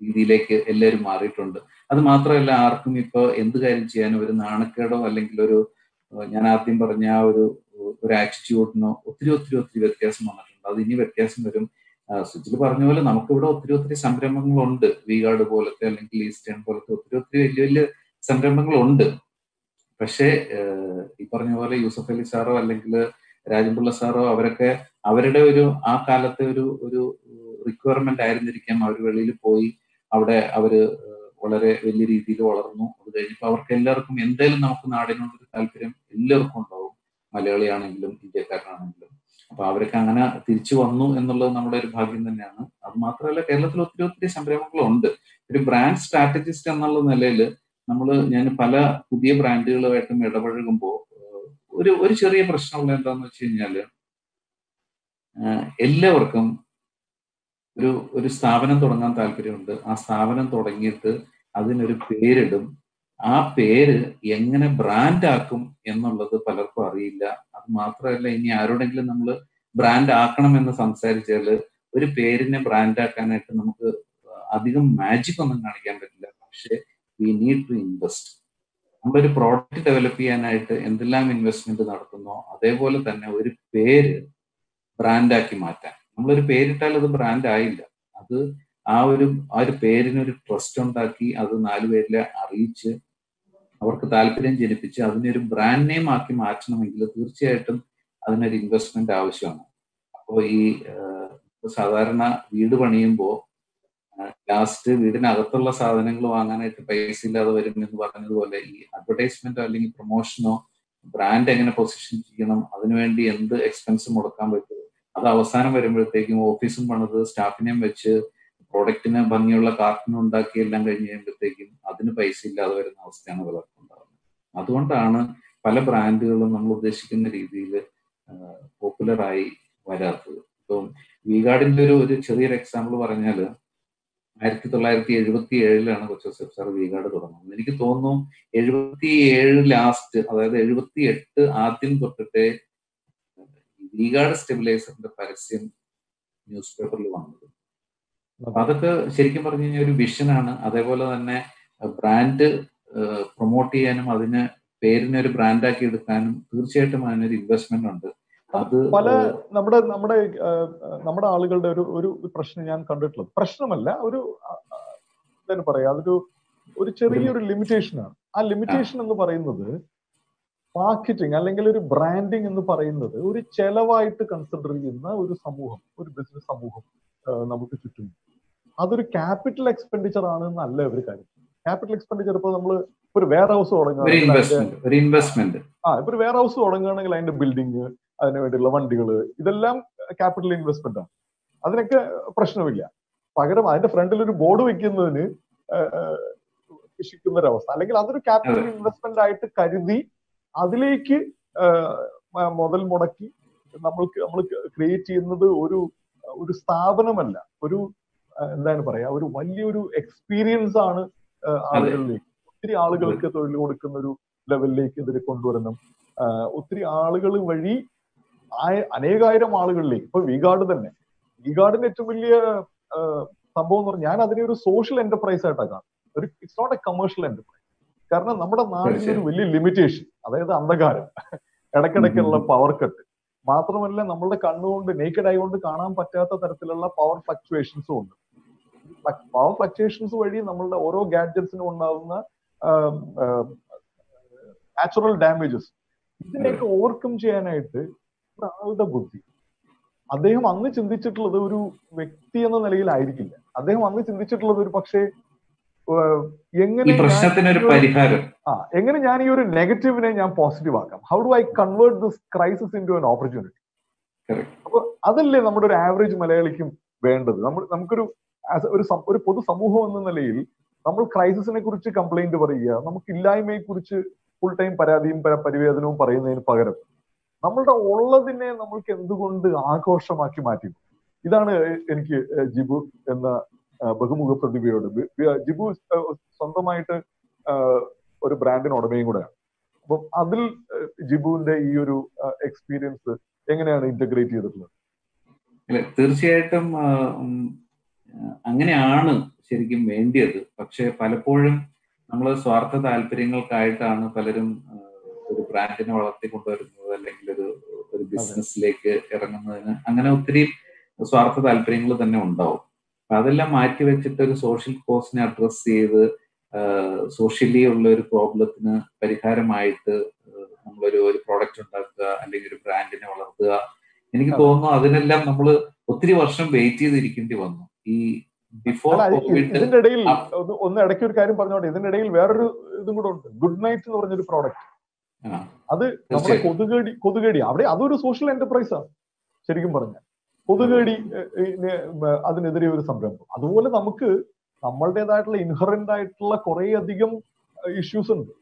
രീതിയിലേക്ക് എല്ലാവരും മാറിയിട്ടുണ്ട്. അത് മാത്രമല്ല ആർക്കും ഇപ്പൊ എന്ത് കാര്യം ചെയ്യാനും ഒരു നാണക്കേടോ അല്ലെങ്കിൽ ഒരു ഞാൻ ആദ്യം പറഞ്ഞ ആ ഒരു ഒരു ആറ്റിറ്റ്യൂഡിനോ ഒത്തിരി ഒത്തിരി ഒത്തിരി വ്യത്യാസം വന്നിട്ടുണ്ട്. അത് ഇനി വ്യത്യാസം വരും. സുജിൽ പറഞ്ഞ പോലെ നമുക്കിവിടെ ഒത്തിരി ഒത്തിരി സംരംഭങ്ങളുണ്ട്. വി ഗാർഡ് പോലത്തെ അല്ലെങ്കിൽ ഈസ്റ്റേൺ പോലത്തെ ഒത്തിരി ഒത്തിരി വലിയ വലിയ സംരംഭങ്ങളുണ്ട്. പക്ഷേ ഈ പറഞ്ഞ പോലെ യൂസഫ് അലി സാറോ അല്ലെങ്കിൽ രാജൻപിള്ള സാറോ അവരൊക്കെ അവരുടെ ഒരു ആ കാലത്തെ ഒരു ഒരു റിക്വയർമെന്റ് ആയിരുന്നിരിക്കാം. അവർ വെളിയിൽ പോയി അവിടെ അവർ വളരെ വലിയ രീതിയിൽ വളർന്നു. അത് കഴിഞ്ഞപ്പോൾ അവർക്ക് എല്ലാവർക്കും എന്തായാലും നമുക്ക് നാടിനോടൊരു താല്പര്യം എല്ലാവർക്കും ഉണ്ടാവും. മലയാളിയാണെങ്കിലും ഇന്ത്യക്കാരനാണെങ്കിലും. അപ്പൊ അവരൊക്കെ അങ്ങനെ തിരിച്ചു വന്നു എന്നുള്ളത് നമ്മുടെ ഒരു ഭാഗ്യം തന്നെയാണ്. അത് മാത്രമല്ല കേരളത്തിൽ ഒത്തിരി ഒത്തിരി സംരംഭങ്ങളുണ്ട്. ഒരു ബ്രാൻഡ് സ്ട്രാറ്റജിസ്റ്റ് എന്നുള്ള നിലയിൽ നമ്മൾ ഞാൻ പല പുതിയ ബ്രാൻഡുകളുമായിട്ടും ഇടപഴകുമ്പോൾ ഒരു ഒരു ചെറിയ പ്രശ്നമുള്ള എന്താന്ന് വെച്ച് കഴിഞ്ഞാൽ എല്ലാവർക്കും ഒരു ഒരു സ്ഥാപനം തുടങ്ങാൻ താല്പര്യമുണ്ട്. ആ സ്ഥാപനം തുടങ്ങിയിട്ട് അതിനൊരു പേരിടും. ആ പേര് എങ്ങനെ ബ്രാൻഡ് ആക്കും എന്നുള്ളത് പലർക്കും അറിയില്ല. അത് മാത്രമല്ല ഇനി ആരോടെങ്കിലും നമ്മൾ ബ്രാൻഡ് ആക്കണം എന്ന് സംസാരിച്ചാൽ ഒരു പേരിനെ ബ്രാൻഡ് ആക്കാനായിട്ട് നമുക്ക് അധികം മാജിക് ഒന്നും കാണിക്കാൻ പറ്റില്ല. പക്ഷേ വി നീഡ് ടു ഇൻവെസ്റ്റ് നമ്മളൊരു പ്രോഡക്റ്റ് ഡെവലപ്പ് ചെയ്യാനായിട്ട് എന്തെല്ലാം ഇൻവെസ്റ്റ്മെന്റ് നടത്തുന്നോ അതേപോലെ തന്നെ ഒരു പേര് ബ്രാൻഡാക്കി മാറ്റാൻ. നമ്മളൊരു പേരിട്ടാൽ അത് ബ്രാൻഡ് ആയില്ല. അത് ആ ഒരു ആ ഒരു പേരിനൊരു ട്രസ്റ്റ് ഉണ്ടാക്കി അത് നാല് പേരിലെ അറിയിച്ച് അവർക്ക് താല്പര്യം ജനിപ്പിച്ച് അതിനൊരു ബ്രാൻഡ് നെയിം ആക്കി മാറ്റണമെങ്കിൽ തീർച്ചയായിട്ടും അതിനൊരു ഇൻവെസ്റ്റ്മെന്റ് ആവശ്യമാണ്. അപ്പോൾ ഈ സാധാരണ വീട് പണിയുമ്പോൾ ലാസ്റ്റ് വീടിനകത്തുള്ള സാധനങ്ങൾ വാങ്ങാനായിട്ട് പൈസ ഇല്ലാതെ വരും എന്ന് പറഞ്ഞതുപോലെ ഈ അഡ്വർടൈസ്മെന്റോ അല്ലെങ്കിൽ പ്രൊമോഷനോ ബ്രാൻഡ് എങ്ങനെ പൊസിഷൻ ചെയ്യണം അതിനുവേണ്ടി എന്ത് എക്സ്പെൻസ് മുടക്കാൻ പറ്റും അത് അവസാനം വരുമ്പോഴത്തേക്കും ഓഫീസും പണിത് സ്റ്റാഫിനെയും വെച്ച് പ്രോഡക്റ്റിന് ഭംഗിയുള്ള കാർട്ടൺ ഉണ്ടാക്കി എല്ലാം കഴിഞ്ഞ് കഴിയുമ്പോഴത്തേക്കും അതിന് പൈസ ഇല്ലാതെ വരുന്ന അവസ്ഥയാണ് പലർക്കും ഉണ്ടാകുന്നത് അതുകൊണ്ടാണ് പല ബ്രാൻഡുകളും നമ്മൾ ഉദ്ദേശിക്കുന്ന രീതിയിൽ പോപ്പുലറായി വരാത്തത്. ഇപ്പം വീഗാർഡിന്റെ ഒരു ഒരു ചെറിയൊരു എക്സാമ്പിൾ പറഞ്ഞാൽ ആയിരത്തി തൊള്ളായിരത്തി എഴുപത്തി ഏഴിലാണ് കൊച്ചോസെഫ് സാർ വീഗാർഡ് തുടങ്ങുന്നത്. എനിക്ക് തോന്നുന്നു എഴുപത്തി ഏഴ് ലാസ്റ്റ് അതായത് എഴുപത്തി എട്ട് ആദ്യം തൊട്ടിട്ട് വിഗാർഡ് സ്റ്റെബിലൈസറിന്റെ പരസ്യം ന്യൂസ് പേപ്പറിൽ വന്നത് അപ്പൊ അതൊക്കെ ശരിക്കും പറഞ്ഞു കഴിഞ്ഞാൽ ഒരു വിഷനാണ്. അതേപോലെ തന്നെ ബ്രാൻഡ് പ്രൊമോട്ട് ചെയ്യാനും അതിന് പേരിനെ ഒരു ബ്രാൻഡാക്കി എടുക്കാനും തീർച്ചയായിട്ടും അതിനൊരു ഇൻവെസ്റ്റ്മെന്റ് ഉണ്ട്. അത് പല നമ്മുടെ നമ്മുടെ നമ്മുടെ ആളുകളുടെ ഒരു ഒരു പ്രശ്നം ഞാൻ കണ്ടിട്ടുള്ളത്. പ്രശ്നമല്ല ഒരു പറയാ അതൊരു ഒരു ചെറിയൊരു ലിമിറ്റേഷൻ ആണ് ആ ലിമിറ്റേഷൻ എന്ന് പറയുന്നത് മാർക്കറ്റിംഗ് അല്ലെങ്കിൽ ഒരു ബ്രാൻഡിംഗ് എന്ന് പറയുന്നത് ഒരു ചെലവായിട്ട് കൺസിഡർ ചെയ്യുന്ന ഒരു സമൂഹം ഒരു ബിസിനസ് സമൂഹം നമുക്ക് ചുറ്റും. അതൊരു ക്യാപിറ്റൽ എക്സ്പെൻഡിച്ചർ ആണ് എന്നല്ല ഒരു കാര്യം. ക്യാപിറ്റൽ എക്സ്പെൻഡിച്ചർ ഇപ്പോൾ നമ്മൾ ഒരു വെയർ ഹൗസ് തുടങ്ങുകയാണെങ്കിൽ ആ ഇപ്പൊ ഒരു വെയർ ഹൗസ് തുടങ്ങുകയാണെങ്കിൽ അതിന്റെ ബിൽഡിങ് അതിന് വേണ്ടിയുള്ള വണ്ടികൾ ഇതെല്ലാം ക്യാപിറ്റൽ ഇൻവെസ്റ്റ്മെന്റ് ആണ്. അതിനൊക്കെ പ്രശ്നമില്ല. പകരം അതിന്റെ ഫ്രണ്ടിൽ ഒരു ബോർഡ് വെക്കുന്നതിന് ഒരു അവസ്ഥ അല്ലെങ്കിൽ അതൊരു ക്യാപിറ്റൽ ഇൻവെസ്റ്റ്മെന്റ് ആയിട്ട് കരുതി അതിലേക്ക് മുതൽ മുടക്കി നമ്മൾക്ക് നമ്മൾ ക്രിയേറ്റ് ചെയ്യുന്നത് ഒരു ഒരു സ്ഥാപനമല്ല. ഒരു എന്താണ് പറയാ ഒരു വലിയൊരു എക്സ്പീരിയൻസ് ആണ് ആളുകളിലേക്ക്. ഒത്തിരി ആളുകൾക്ക് തൊഴിൽ കൊടുക്കുന്ന ഒരു ലെവലിലേക്ക് ഇതിൽ കൊണ്ടുവരണം ഒത്തിരി ആളുകൾ വഴി അനേകായിരം ആളുകളിലേക്ക്. ഇപ്പൊ വിഗാർഡ് തന്നെ. വിഗാർഡിന്റെ ഏറ്റവും വലിയ സംഭവം എന്ന് പറഞ്ഞാൽ ഞാൻ അതിനെ ഒരു സോഷ്യൽ എന്റർപ്രൈസ് ആയിട്ടാണ് കാണുന്നത്. ഒരു it's not a commercial enterprise കാരണം നമ്മുടെ നാടിന്റെ ഒരു വലിയ ലിമിറ്റേഷൻ അതായത് അന്ധകാരം. ഇടയ്ക്കിടയ്ക്കുള്ള പവർ കട്ട് മാത്രമല്ല നമ്മളുടെ കണ്ണുകൊണ്ട് നേക്കഡ് ആയി കൊണ്ട് കാണാൻ പറ്റാത്ത തരത്തിലുള്ള പവർ ഫ്ലക്ച്വേഷൻസും ഉണ്ട്. പവർ ഫ്ലക്ച്വേഷൻസ് വഴി നമ്മളുടെ ഓരോ ഗാഡ്ജറ്റ്സിനും ഉണ്ടാകുന്ന നാച്ചുറൽ ഡാമേജസ് ഇതിനെയൊക്കെ ഓവർകം ചെയ്യാനായിട്ട് ഒരാളുടെ ബുദ്ധി. അദ്ദേഹം അന്ന് ചിന്തിച്ചിട്ടുള്ളത് ഒരു വ്യക്തി എന്ന നിലയിലായിരിക്കില്ല. അദ്ദേഹം അന്ന് ചിന്തിച്ചിട്ടുള്ളത് ഒരു പക്ഷേ എങ്ങനെ പ്രശ്നത്തിനൊരു പരിഹാരം. ആ എങ്ങനെ ഞാൻ ഈ ഒരു നെഗറ്റീവിനെ ഞാൻ പോസിറ്റീവ് ആക്കാം? How do I convert this crisis into an opportunity അപ്പൊ അതല്ലേ നമ്മുടെ ഒരു ആവറേജ് മലയാളിക്കും വേണ്ടത്? നമ്മൾ നമുക്കൊരു ഒരു ഒരു പൊതു സമൂഹം എന്ന നിലയിൽ നമ്മൾ ക്രൈസിസിനെ കുറിച്ച് കംപ്ലൈന്റ് പറയുക നമുക്ക് ഇല്ലായ്മയെ കുറിച്ച് ഫുൾ ടൈം പരാതിയും പരിവേദനവും പറയുന്നതിന് പകരം നമ്മളുടെ ഉള്ളതിനെ നമ്മൾക്ക് എന്തുകൊണ്ട് ആഘോഷമാക്കി മാറ്റി? ഇതാണ് എനിക്ക് ജിബു എന്ന ബഹുമുഖ പ്രതിഭയോട്. ജിബു സ്വന്തമായിട്ട് ഒരു ബ്രാൻഡിന് ഉടമയും കൂടെയാണ്. അപ്പം അതിൽ ജിബുവിന്റെ ഈ ഒരു എക്സ്പീരിയൻസ് എങ്ങനെയാണ് ഇന്റഗ്രേറ്റ് ചെയ്തിട്ടുള്ളത്? തീർച്ചയായിട്ടും അങ്ങനെയാണ് ശരിക്കും വേണ്ടിയത്. പക്ഷെ പലപ്പോഴും നമ്മൾ സ്വാർത്ഥ താല്പര്യങ്ങൾക്കായിട്ടാണ് പലരും ഒരു ബ്രാൻഡിനെ വളർത്തിക്കൊണ്ടുവരുന്നത് അല്ലെങ്കിൽ ഒരു ഒരു ബിസിനസ്സിലേക്ക് ഇറങ്ങുന്നതിന്. അങ്ങനെ ഒത്തിരി സ്വാർത്ഥ താല്പര്യങ്ങൾ തന്നെ ഉണ്ടാവും. അതെല്ലാം മാറ്റി വെച്ചിട്ട് ഒരു സോഷ്യൽ കോസിനെ അഡ്രസ് ചെയ്ത് സോഷ്യലി ഉള്ള ഒരു പ്രോബ്ലത്തിന് പരിഹാരമായിട്ട് നമ്മളൊരു ഒരു പ്രോഡക്റ്റ് ഉണ്ടാക്കുക അല്ലെങ്കിൽ ഒരു ബ്രാൻഡിനെ വളർത്തുക. എനിക്ക് തോന്നുന്നു അതിനെല്ലാം നമ്മൾ ഒത്തിരി വർഷം വെയിറ്റ് ചെയ്തിരിക്കേണ്ടി വന്നു. ഈ ബിഫോർ ഇതിന്റെ ഇടയിൽ ഒന്ന് ഇടയ്ക്ക് ഒരു കാര്യം പറഞ്ഞോട്ടെ. ഇതിന്റെ ഇടയിൽ വേറൊരു ഇതും കൂടെ ഉണ്ട്. ഗുഡ് നൈറ്റ് എന്ന് പറഞ്ഞൊരു പ്രോഡക്റ്റ് അത് നമ്മുടെ കൊതുകടി കൊതുകടി. അവിടെ അതൊരു സോഷ്യൽ എന്റർപ്രൈസ് ആണ്. ശരിക്കും പറഞ്ഞാൽ. കൊതുകടി അതിനെതിരെ ഒരു സംരംഭം. അതുപോലെ നമുക്ക് നമ്മളുടേതായിട്ടുള്ള ഇൻഹറന്റ് ആയിട്ടുള്ള കുറെ അധികം ഇഷ്യൂസ് ഉണ്ട്.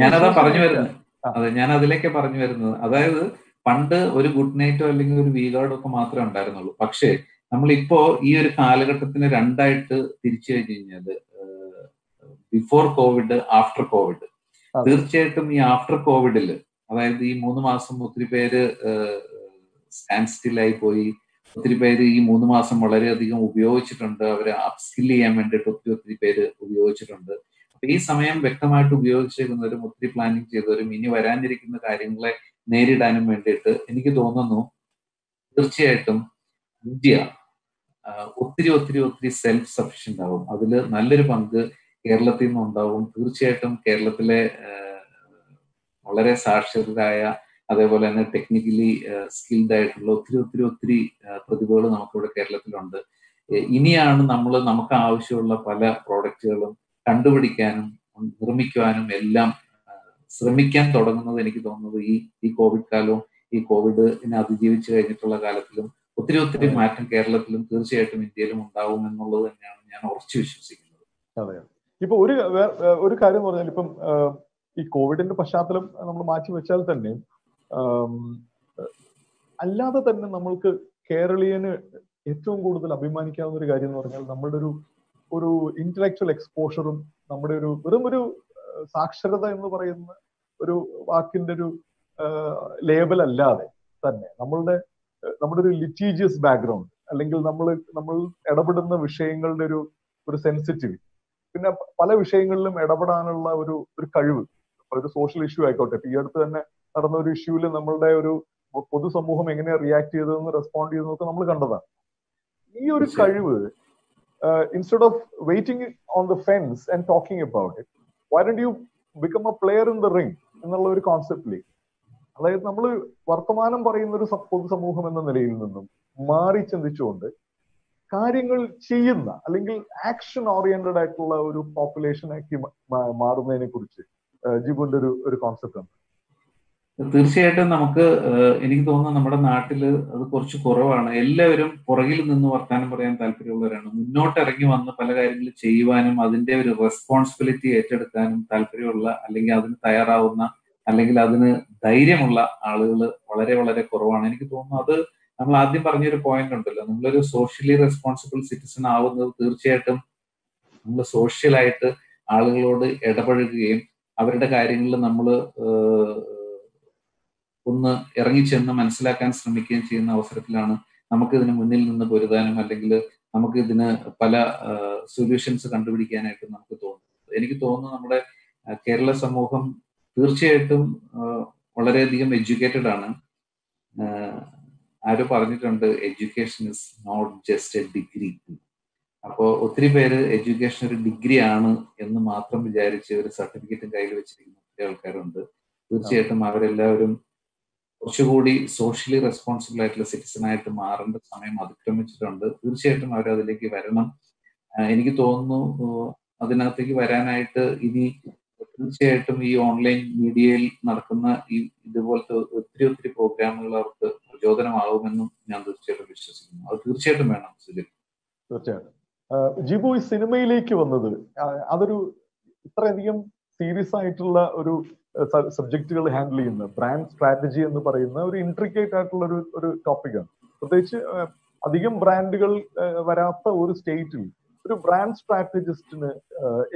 ഞാനതാ പറഞ്ഞു വരുന്നത്. അതെ ഞാൻ അതിലേക്ക് പറഞ്ഞു വരുന്നത്. അതായത് പണ്ട് ഒരു ഗുഡ് നൈറ്റോ അല്ലെങ്കിൽ ഒരു വീഗാർഡോ ഒക്കെ മാത്രമേ ഉണ്ടായിരുന്നുള്ളൂ. പക്ഷേ നമ്മളിപ്പോ ഈ ഒരു കാലഘട്ടത്തിന് രണ്ടായിട്ട് തിരിച്ചു കഴിഞ്ഞു കഴിഞ്ഞാൽ ബിഫോർ കോവിഡ് ആഫ്റ്റർ കോവിഡ് തീർച്ചയായിട്ടും ഈ ആഫ്റ്റർ കോവിഡിൽ അതായത് ഈ മൂന്ന് മാസം ഒത്തിരി പേര് സ്റ്റാൻഡ് സ്റ്റില്ലായി പോയി. ഒത്തിരി പേര് ഈ മൂന്ന് മാസം വളരെയധികം ഉപയോഗിച്ചിട്ടുണ്ട്. അവരെ അപ്സ്കിൽ ചെയ്യാൻ വേണ്ടിയിട്ട് ഒത്തിരി ഒത്തിരി പേര് ഉപയോഗിച്ചിട്ടുണ്ട്. അപ്പൊ ഈ സമയം വ്യക്തമായിട്ട് ഉപയോഗിച്ചിരിക്കുന്നവരും ഒത്തിരി പ്ലാനിങ് ചെയ്തവരും ഇനി വരാനിരിക്കുന്ന കാര്യങ്ങളെ നേരിടാനും വേണ്ടിയിട്ട് എനിക്ക് തോന്നുന്നു തീർച്ചയായിട്ടും ഇന്ത്യ ഒത്തിരി ഒത്തിരി ഒത്തിരി സെൽഫ് സഫിഷ്യന്റ് ആവും. അതിൽ നല്ലൊരു പങ്ക് കേരളത്തിൽ നിന്നുണ്ടാവും. തീർച്ചയായിട്ടും കേരളത്തിലെ വളരെ സാക്ഷരരായ അതേപോലെ തന്നെ ടെക്നിക്കലി സ്കിൽഡ് ആയിട്ടുള്ള ഒത്തിരി ഒത്തിരി ഒത്തിരി പ്രതിഭകൾ നമുക്കിവിടെ കേരളത്തിലുണ്ട്. ഇനിയാണ് നമ്മൾ നമുക്ക് ആവശ്യമുള്ള പല പ്രോഡക്റ്റുകളും കണ്ടുപിടിക്കാനും നിർമ്മിക്കുവാനും എല്ലാം ശ്രമിക്കാൻ തുടങ്ങുന്നത് എനിക്ക് തോന്നുന്നത് ഈ ഈ കോവിഡ് കാലവും ഈ കോവിഡിനെ അതിജീവിച്ച് കഴിഞ്ഞിട്ടുള്ള കാലത്തിലും ഒത്തിരി ഒത്തിരി മാറ്റം കേരളത്തിലും തീർച്ചയായിട്ടും ഇന്ത്യയിലും ഉണ്ടാവും എന്നുള്ളത് തന്നെയാണ് ഞാൻ ഉറച്ചു വിശ്വസിക്കുന്നത്. അതെ ഇപ്പൊ ഒരു ഒരു കാര്യം പറഞ്ഞാൽ ഇപ്പം ഈ കോവിഡിന്റെ പശ്ചാത്തലം നമ്മൾ മാറ്റി വെച്ചാൽ തന്നെ അല്ലാതെ തന്നെ നമ്മൾക്ക് കേരളീയന് ഏറ്റവും കൂടുതൽ അഭിമാനിക്കാവുന്ന ഒരു കാര്യം എന്ന് പറഞ്ഞാൽ നമ്മുടെ ഒരു ഒരു ഇന്റലക്ച്വൽ എക്സ്പോഷറും നമ്മുടെ ഒരു വെറും ഒരു സാക്ഷരത എന്ന് പറയുന്ന ഒരു വാക്കിന്റെ ഒരു ലേബൽ അല്ലാതെ തന്നെ നമ്മളുടെ നമ്മുടെ ഒരു ലിറ്റീജിയസ് ബാക്ക്ഗ്രൗണ്ട് അല്ലെങ്കിൽ നമ്മൾ നമ്മൾ ഇടപെടുന്ന വിഷയങ്ങളുടെ ഒരു ഒരു സെൻസിറ്റിവിറ്റി പിന്നെ പല വിഷയങ്ങളിലും ഇടപെടാനുള്ള ഒരു ഒരു കഴിവ്. ഒരു സോഷ്യൽ ഇഷ്യൂ ആയിക്കോട്ടെ. ഈ അടുത്ത് തന്നെ നടന്ന ഒരു ഇഷ്യൂവിൽ നമ്മളുടെ ഒരു പൊതുസമൂഹം എങ്ങനെ റിയാക്ട് ചെയ്തതെന്ന് റെസ്പോണ്ട് ചെയ്തതൊക്കെ നമ്മൾ കണ്ടതാണ്. ഈ ഒരു കഴിവ് instead of waiting on the fence and talking about it why don't you become a player in the ring എന്നുള്ള ഒരു കോൺസെപ്റ്റിലേക്ക് അതായത് നമ്മൾ വർത്തമാനം പറയുന്ന ഒരു പൊതുസമൂഹം എന്ന നിലയിൽ നിന്നും മാറി ചിന്തിച്ചുകൊണ്ട് കാര്യങ്ങൾ ചെയ്യുന്ന അല്ലെങ്കിൽ ആക്ഷൻ ഓറിയന്റഡ് ആയിട്ടുള്ള ഒരു പോപ്പുലേഷനാക്കി മാറുന്നതിനെ കുറിച്ച് ജിബുന്റെ ഒരു ഒരു കോൺസെപ്റ്റ് ഉണ്ട്. തീർച്ചയായിട്ടും നമുക്ക് എനിക്ക് തോന്നുന്നു നമ്മുടെ നാട്ടിൽ അത് കുറച്ച് കുറവാണ്. എല്ലാവരും പുറകിൽ നിന്ന് വർത്താനം പറയാൻ താല്പര്യമുള്ളവരാണ്. മുന്നോട്ട് ഇറങ്ങി വന്ന് പല കാര്യങ്ങൾ ചെയ്യുവാനും അതിന്റെ ഒരു റെസ്പോൺസിബിലിറ്റി ഏറ്റെടുക്കാനും താല്പര്യമുള്ള അല്ലെങ്കിൽ അതിന് തയ്യാറാവുന്ന അല്ലെങ്കിൽ അതിന് ധൈര്യമുള്ള ആളുകൾ വളരെ വളരെ കുറവാണ്. എനിക്ക് തോന്നുന്നു അത് നമ്മൾ ആദ്യം പറഞ്ഞൊരു പോയിന്റ് ഉണ്ടല്ലോ. നമ്മളൊരു സോഷ്യലി റെസ്പോൺസിബിൾ സിറ്റിസൺ ആവുന്നത് തീർച്ചയായിട്ടും നമ്മൾ സോഷ്യലായിട്ട് ആളുകളോട് ഇടപഴകുകയും അവരുടെ കാര്യങ്ങളിൽ നമ്മൾ ഒന്ന് ഇറങ്ങിച്ചെന്ന് മനസ്സിലാക്കാൻ ശ്രമിക്കുകയും ചെയ്യുന്ന അവസരത്തിലാണ് നമുക്ക് ഇതിന് മുന്നിൽ നിന്ന് പൊരുതാനും അല്ലെങ്കിൽ നമുക്ക് ഇതിന് പല സൊല്യൂഷൻസ് കണ്ടുപിടിക്കാനായിട്ട് നമുക്ക് തോന്നുന്നത്. എനിക്ക് തോന്നുന്നു നമ്മുടെ കേരള സമൂഹം തീർച്ചയായിട്ടും വളരെയധികം എഡ്യൂക്കേറ്റഡ് ആണ്. ആരോ പറഞ്ഞിട്ടുണ്ട് education is not just a degree അപ്പോൾ ഒത്തിരി പേര് എഡ്യൂക്കേഷൻ ഒരു ഡിഗ്രി ആണ് എന്ന് മാത്രം വിചാരിച്ച് ഒരു സർട്ടിഫിക്കറ്റും കയ്യിൽ വെച്ചിരിക്കുന്ന ആൾക്കാരുണ്ട്. തീർച്ചയായിട്ടും അവരെല്ലാവരും കുറച്ചുകൂടി സോഷ്യലി റെസ്പോൺസിബിൾ ആയിട്ടുള്ള സിറ്റിസൺ ആയിട്ട് മാറേണ്ട സമയം അതിക്രമിച്ചിട്ടുണ്ട്. തീർച്ചയായിട്ടും അവർ അതിലേക്ക് വരണം. എനിക്ക് തോന്നുന്നു അതിനകത്തേക്ക് വരാനായിട്ട് ഇനി തീർച്ചയായിട്ടും ഈ ഓൺലൈൻ മീഡിയയിൽ നടക്കുന്ന ഈ ഇതുപോലത്തെ ഒത്തിരി ഒത്തിരി പ്രോഗ്രാമുകൾ അവർക്ക് പ്രചോദനമാകുമെന്നും ഞാൻ തീർച്ചയായിട്ടും വിശ്വസിക്കുന്നു. അത് തീർച്ചയായിട്ടും വേണം സുജിൽ തീർച്ചയായിട്ടും. ജിബു ഈ സിനിമയിലേക്ക് വന്നത് അതൊരു ഇത്രയധികം സീരിയസ് ആയിട്ടുള്ള ഒരു സബ്ജക്റ്റുകൾ ഹാൻഡിൽ ചെയ്യുന്ന ബ്രാൻഡ് സ്ട്രാറ്റജി എന്ന് പറയുന്ന ഒരു ഇൻട്രിക്കേറ്റ് ആയിട്ടുള്ള ഒരു ഒരു ടോപ്പിക്കാണ് പ്രത്യേകിച്ച് അധികം ബ്രാൻഡുകൾ വരാത്ത ഒരു സ്റ്റേറ്റിൽ ഒരു ബ്രാൻഡ് സ്ട്രാറ്റജിസ്റ്റിന്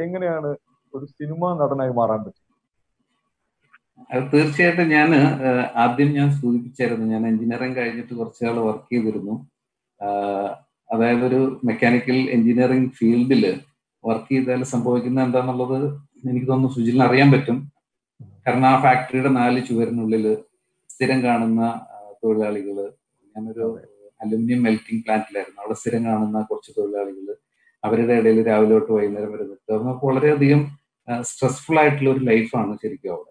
എങ്ങനെയാണ് ഒരു സിനിമ നടനായി മാറാൻ പറ്റും തീർച്ചയായിട്ടും ഞാൻ ആദ്യം ഞാൻ സൂചിപ്പിച്ചായിരുന്നു ഞാൻ എഞ്ചിനീയറിംഗ് കഴിഞ്ഞിട്ട് കുറച്ച് നാൾ വർക്ക് ചെയ്തിരുന്നു അതായത് ഒരു മെക്കാനിക്കൽ എഞ്ചിനീയറിംഗ് ഫീൽഡിൽ വർക്ക് ചെയ്താൽ സംഭവിക്കുന്ന എന്താണെന്നുള്ളത് എനിക്ക് തോന്നുന്നു സുജിലിന് അറിയാൻ പറ്റും. കാരണം ആ ഫാക്ടറിയുടെ നാല് ചുവരിനുള്ളിൽ സ്ഥിരം കാണുന്ന തൊഴിലാളികൾ ഞാനൊരു അലുമിനിയം മെൽറ്റിംഗ് പ്ലാന്റിലായിരുന്നു. അവിടെ സ്ഥിരം കാണുന്ന കുറച്ച് തൊഴിലാളികൾ അവരുടെ ഇടയിൽ രാവിലെ തൊട്ട് വൈകുന്നേരം വരെ നിൽക്കുക. നമുക്ക് വളരെയധികം സ്ട്രെസ്ഫുൾ ആയിട്ടുള്ള ഒരു ലൈഫാണ് ശരിക്കും അവിടെ.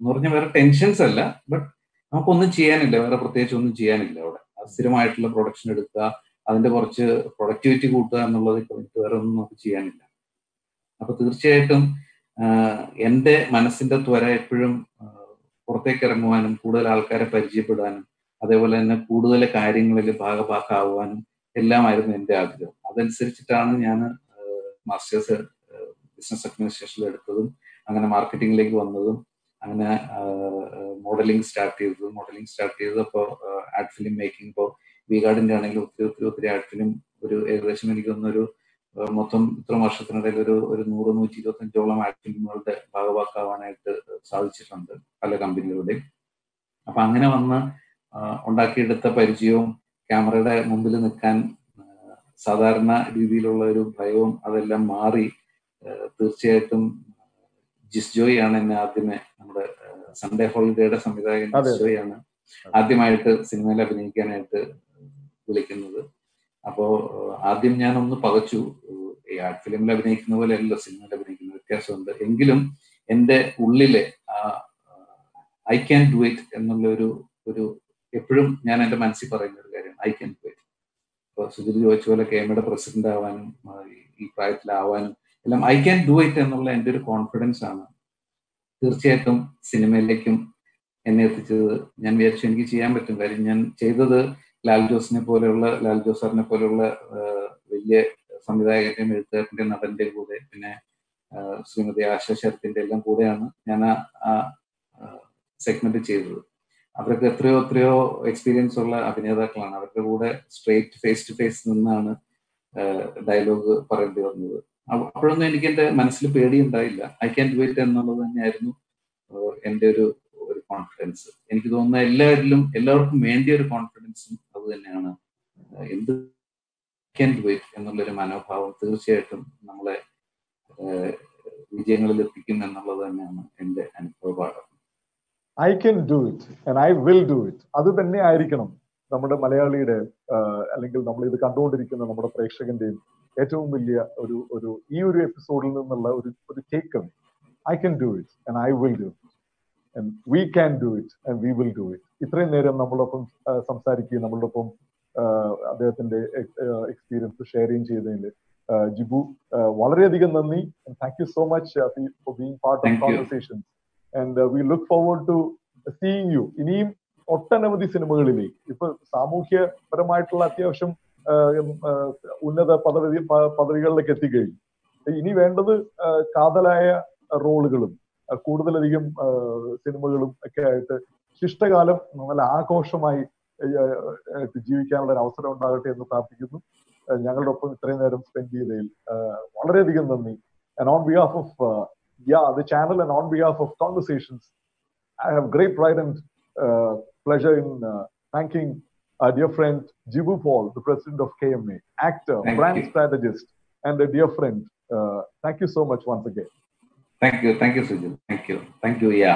എന്ന് പറഞ്ഞാൽ വേറെ ടെൻഷൻസ് അല്ല ബട്ട് നമുക്കൊന്നും ചെയ്യാനില്ല. വേറെ പ്രത്യേകിച്ച് ഒന്നും ചെയ്യാനില്ല അവിടെ. സ്ഥിരമായിട്ടുള്ള പ്രൊഡക്ഷൻ എടുക്കുക അതിന്റെ കുറച്ച് പ്രൊഡക്ടിവിറ്റി കൂട്ടുക എന്നുള്ളത് വേറെ ഒന്നും നമുക്ക് ചെയ്യാനില്ല. അപ്പൊ തീർച്ചയായിട്ടും എന്റെ മനസ്സിന്റെ ത്വര എപ്പോഴും പുറത്തേക്ക് ഇറങ്ങുവാനും കൂടുതൽ ആൾക്കാരെ പരിചയപ്പെടാനും അതേപോലെ തന്നെ കൂടുതൽ കാര്യങ്ങളിൽ ഭാഗഭാക്കാവാനും എല്ലാമായിരുന്നു എന്റെ ആഗ്രഹം. അതനുസരിച്ചിട്ടാണ് ഞാൻ മാസ്റ്റേഴ്സ് ബിസിനസ് അഡ്മിനിസ്ട്രേഷനിൽ എടുത്തതും അങ്ങനെ മാർക്കറ്റിംഗിലേക്ക് വന്നതും അങ്ങനെ മോഡലിംഗ് സ്റ്റാർട്ട് ചെയ്തത് മോഡലിംഗ് സ്റ്റാർട്ട് ചെയ്തത് അപ്പോൾ ആഡ് ഫിലിം മേക്കിംഗ് ഇപ്പോൾ വി ഗാർഡിന്റെ ആണെങ്കിലും ഒത്തിരി ഒത്തിരി ഒത്തിരി ആഡ് ഫിലിം ഒരു ഏകദേശം എനിക്ക് തോന്നുന്നൊരു മൊത്തം ഇത്ര വർഷത്തിനിടയിൽ ഒരു ഒരു നൂറ് നൂറ്റി ഇരുപത്തഞ്ചോളം ആഡ് ഫിലിമുകളുടെ ഭാഗവാക്കാവാനായിട്ട് സാധിച്ചിട്ടുണ്ട് പല കമ്പനികളുടെയും. അപ്പൊ അങ്ങനെ വന്ന് ഉണ്ടാക്കിയെടുത്ത പരിചയവും ക്യാമറയുടെ മുമ്പിൽ നിൽക്കാൻ സാധാരണ രീതിയിലുള്ള ഒരു ഭയവും അതെല്ലാം മാറി തീർച്ചയായിട്ടും ജിസ് ജോയ് ആണ് എന്നെ ആദ്യമേ നമ്മുടെ സൺഡേ ഹോളിഡേയുടെ സംവിധായകൻ ജിസ് ജോയ് ആണ് ആദ്യമായിട്ട് സിനിമയിൽ അഭിനയിക്കാനായിട്ട് വിളിക്കുന്നത്. അപ്പോ ആദ്യം ഞാൻ ഒന്ന് പകച്ചു ഈ ആർട്ട് ഫിലിമിൽ അഭിനയിക്കുന്ന പോലെ അല്ലല്ലോ സിനിമയിൽ അഭിനയിക്കുന്ന വ്യത്യാസമുണ്ട്. എങ്കിലും എന്റെ ഉള്ളിലെ ആ ഐ ക്യാൻ ഡു ഇറ്റ് എന്നുള്ള ഒരു ഒരു എപ്പോഴും ഞാൻ എന്റെ മനസ്സിൽ പറയുന്ന ഒരു കാര്യമാണ്. ഐ ക്യാൻ ഡു ഇറ്റ് ഇപ്പോൾ സുജിത് ചോദിച്ച പോലെ കെ എമ്മയുടെ പ്രസിഡന്റ് ആവാനും ഈ പ്രായത്തിലാവാനും എല്ലാം ഐ ക്യാൻ ഡു ഇറ്റ് എന്നുള്ള എന്റെ ഒരു കോൺഫിഡൻസ് ആണ്. തീർച്ചയായിട്ടും സിനിമയിലേക്കും എന്നെ എത്തിച്ചത്. ഞാൻ വിചാരിച്ചു എനിക്ക് ചെയ്യാൻ പറ്റും. കാര്യം ഞാൻ ചെയ്തത് ലാൽ ജോസിനെ പോലെയുള്ള ലാൽ ജോസ് സാറിനെ പോലെയുള്ള വലിയ സംവിധായകന്റെയും എഴുത്തുകാരന്റെയും നടന്റെ കൂടെ പിന്നെ ശ്രീമതി ആശ ശരത്തിന്റെ എല്ലാം കൂടെയാണ് ഞാൻ ആ സെഗ്മെന്റ് ചെയ്തത്. അവരൊക്കെ എത്രയോ എത്രയോ എക്സ്പീരിയൻസ് ഉള്ള അഭിനേതാക്കളാണ്. അവരുടെ കൂടെ സ്ട്രേറ്റ് ഫേസ് ടു ഫേസ് നിന്നാണ് ഡയലോഗ് പറയേണ്ടി വന്നത്. അപ്പോഴൊന്നും എനിക്ക് എന്റെ മനസ്സിൽ പേടിയുണ്ടായില്ല. ഐ ക്യാൻ ഡു ഇറ്റ് എന്നുള്ളത് തന്നെയായിരുന്നു എന്റെ ഒരു ഒരു കോൺഫിഡൻസ് എനിക്ക് തോന്നുന്ന എല്ലാവരിലും എല്ലാവർക്കും വേണ്ടിയ ഒരു കോൺഫിഡൻസും അത് തന്നെയാണ്. എന്ത് ക്യാൻ ഡു ഇറ്റ് എന്നുള്ളൊരു മനോഭാവം തീർച്ചയായിട്ടും നമ്മളെ വിജയങ്ങളിൽ എത്തിക്കും എന്നുള്ളത് തന്നെയാണ് എന്റെ അനുഭവപാഠം. I can do it and I will do it അത് തന്നെ ആയിരിക്കണം നമ്മുടെ മലയാളിയുടെ അല്ലെങ്കിൽ നമ്മൾ ഇത് കണ്ടുകൊണ്ടിരിക്കുന്ന നമ്മുടെ പ്രേക്ഷകന്റെയും ഏറ്റവും വലിയ ഒരു ഒരു ഈ ഒരു എപ്പിസോഡിൽ നിന്നുള്ള ഒരു ഒരു take I can do it and I will do it we can do it and we will do it ഇത്രയും നേരം നമ്മളൊപ്പം സംസാരിക്കുകയും നമ്മളോടൊപ്പം അദ്ദേഹത്തിന്റെ എക്സ്പീരിയൻസ് ഷെയറിങ് ചെയ്തതിന് ജിബു വളരെയധികം നന്ദി. Thank you so much for being part of conversation and we look forward to seeing you ഇനിയും ഒട്ടനവധി സിനിമകളിലേ ഇപ്പൊ സാമൂഹ്യപരമായിട്ടുള്ള അത്യാവശ്യം ഉന്നത പദവി പദവികളിലേക്ക് എത്തിക്കഴിഞ്ഞു. ഇനി വേണ്ടത് കാതലായ റോളുകളും കൂടുതലധികം സിനിമകളും ഒക്കെ ആയിട്ട് ശിഷ്ടകാലം നല്ല ആഘോഷമായി ജീവിക്കാനുള്ള ഒരു അവസരം ഉണ്ടാകട്ടെ എന്ന് പ്രാർത്ഥിക്കുന്നു. ഞങ്ങളുടെ ഒപ്പം ഇത്രയും നേരം സ്പെൻഡ് ചെയ്തതിൽ വളരെയധികം നന്ദി. On behalf of the channel and on behalf of Conversations I have great pride and pleasure in thanking dear friend Jibu Paul the president of K M A actor brand strategist and dear friend thank you so much once again thank you thank you Sujin thank you thank you yeah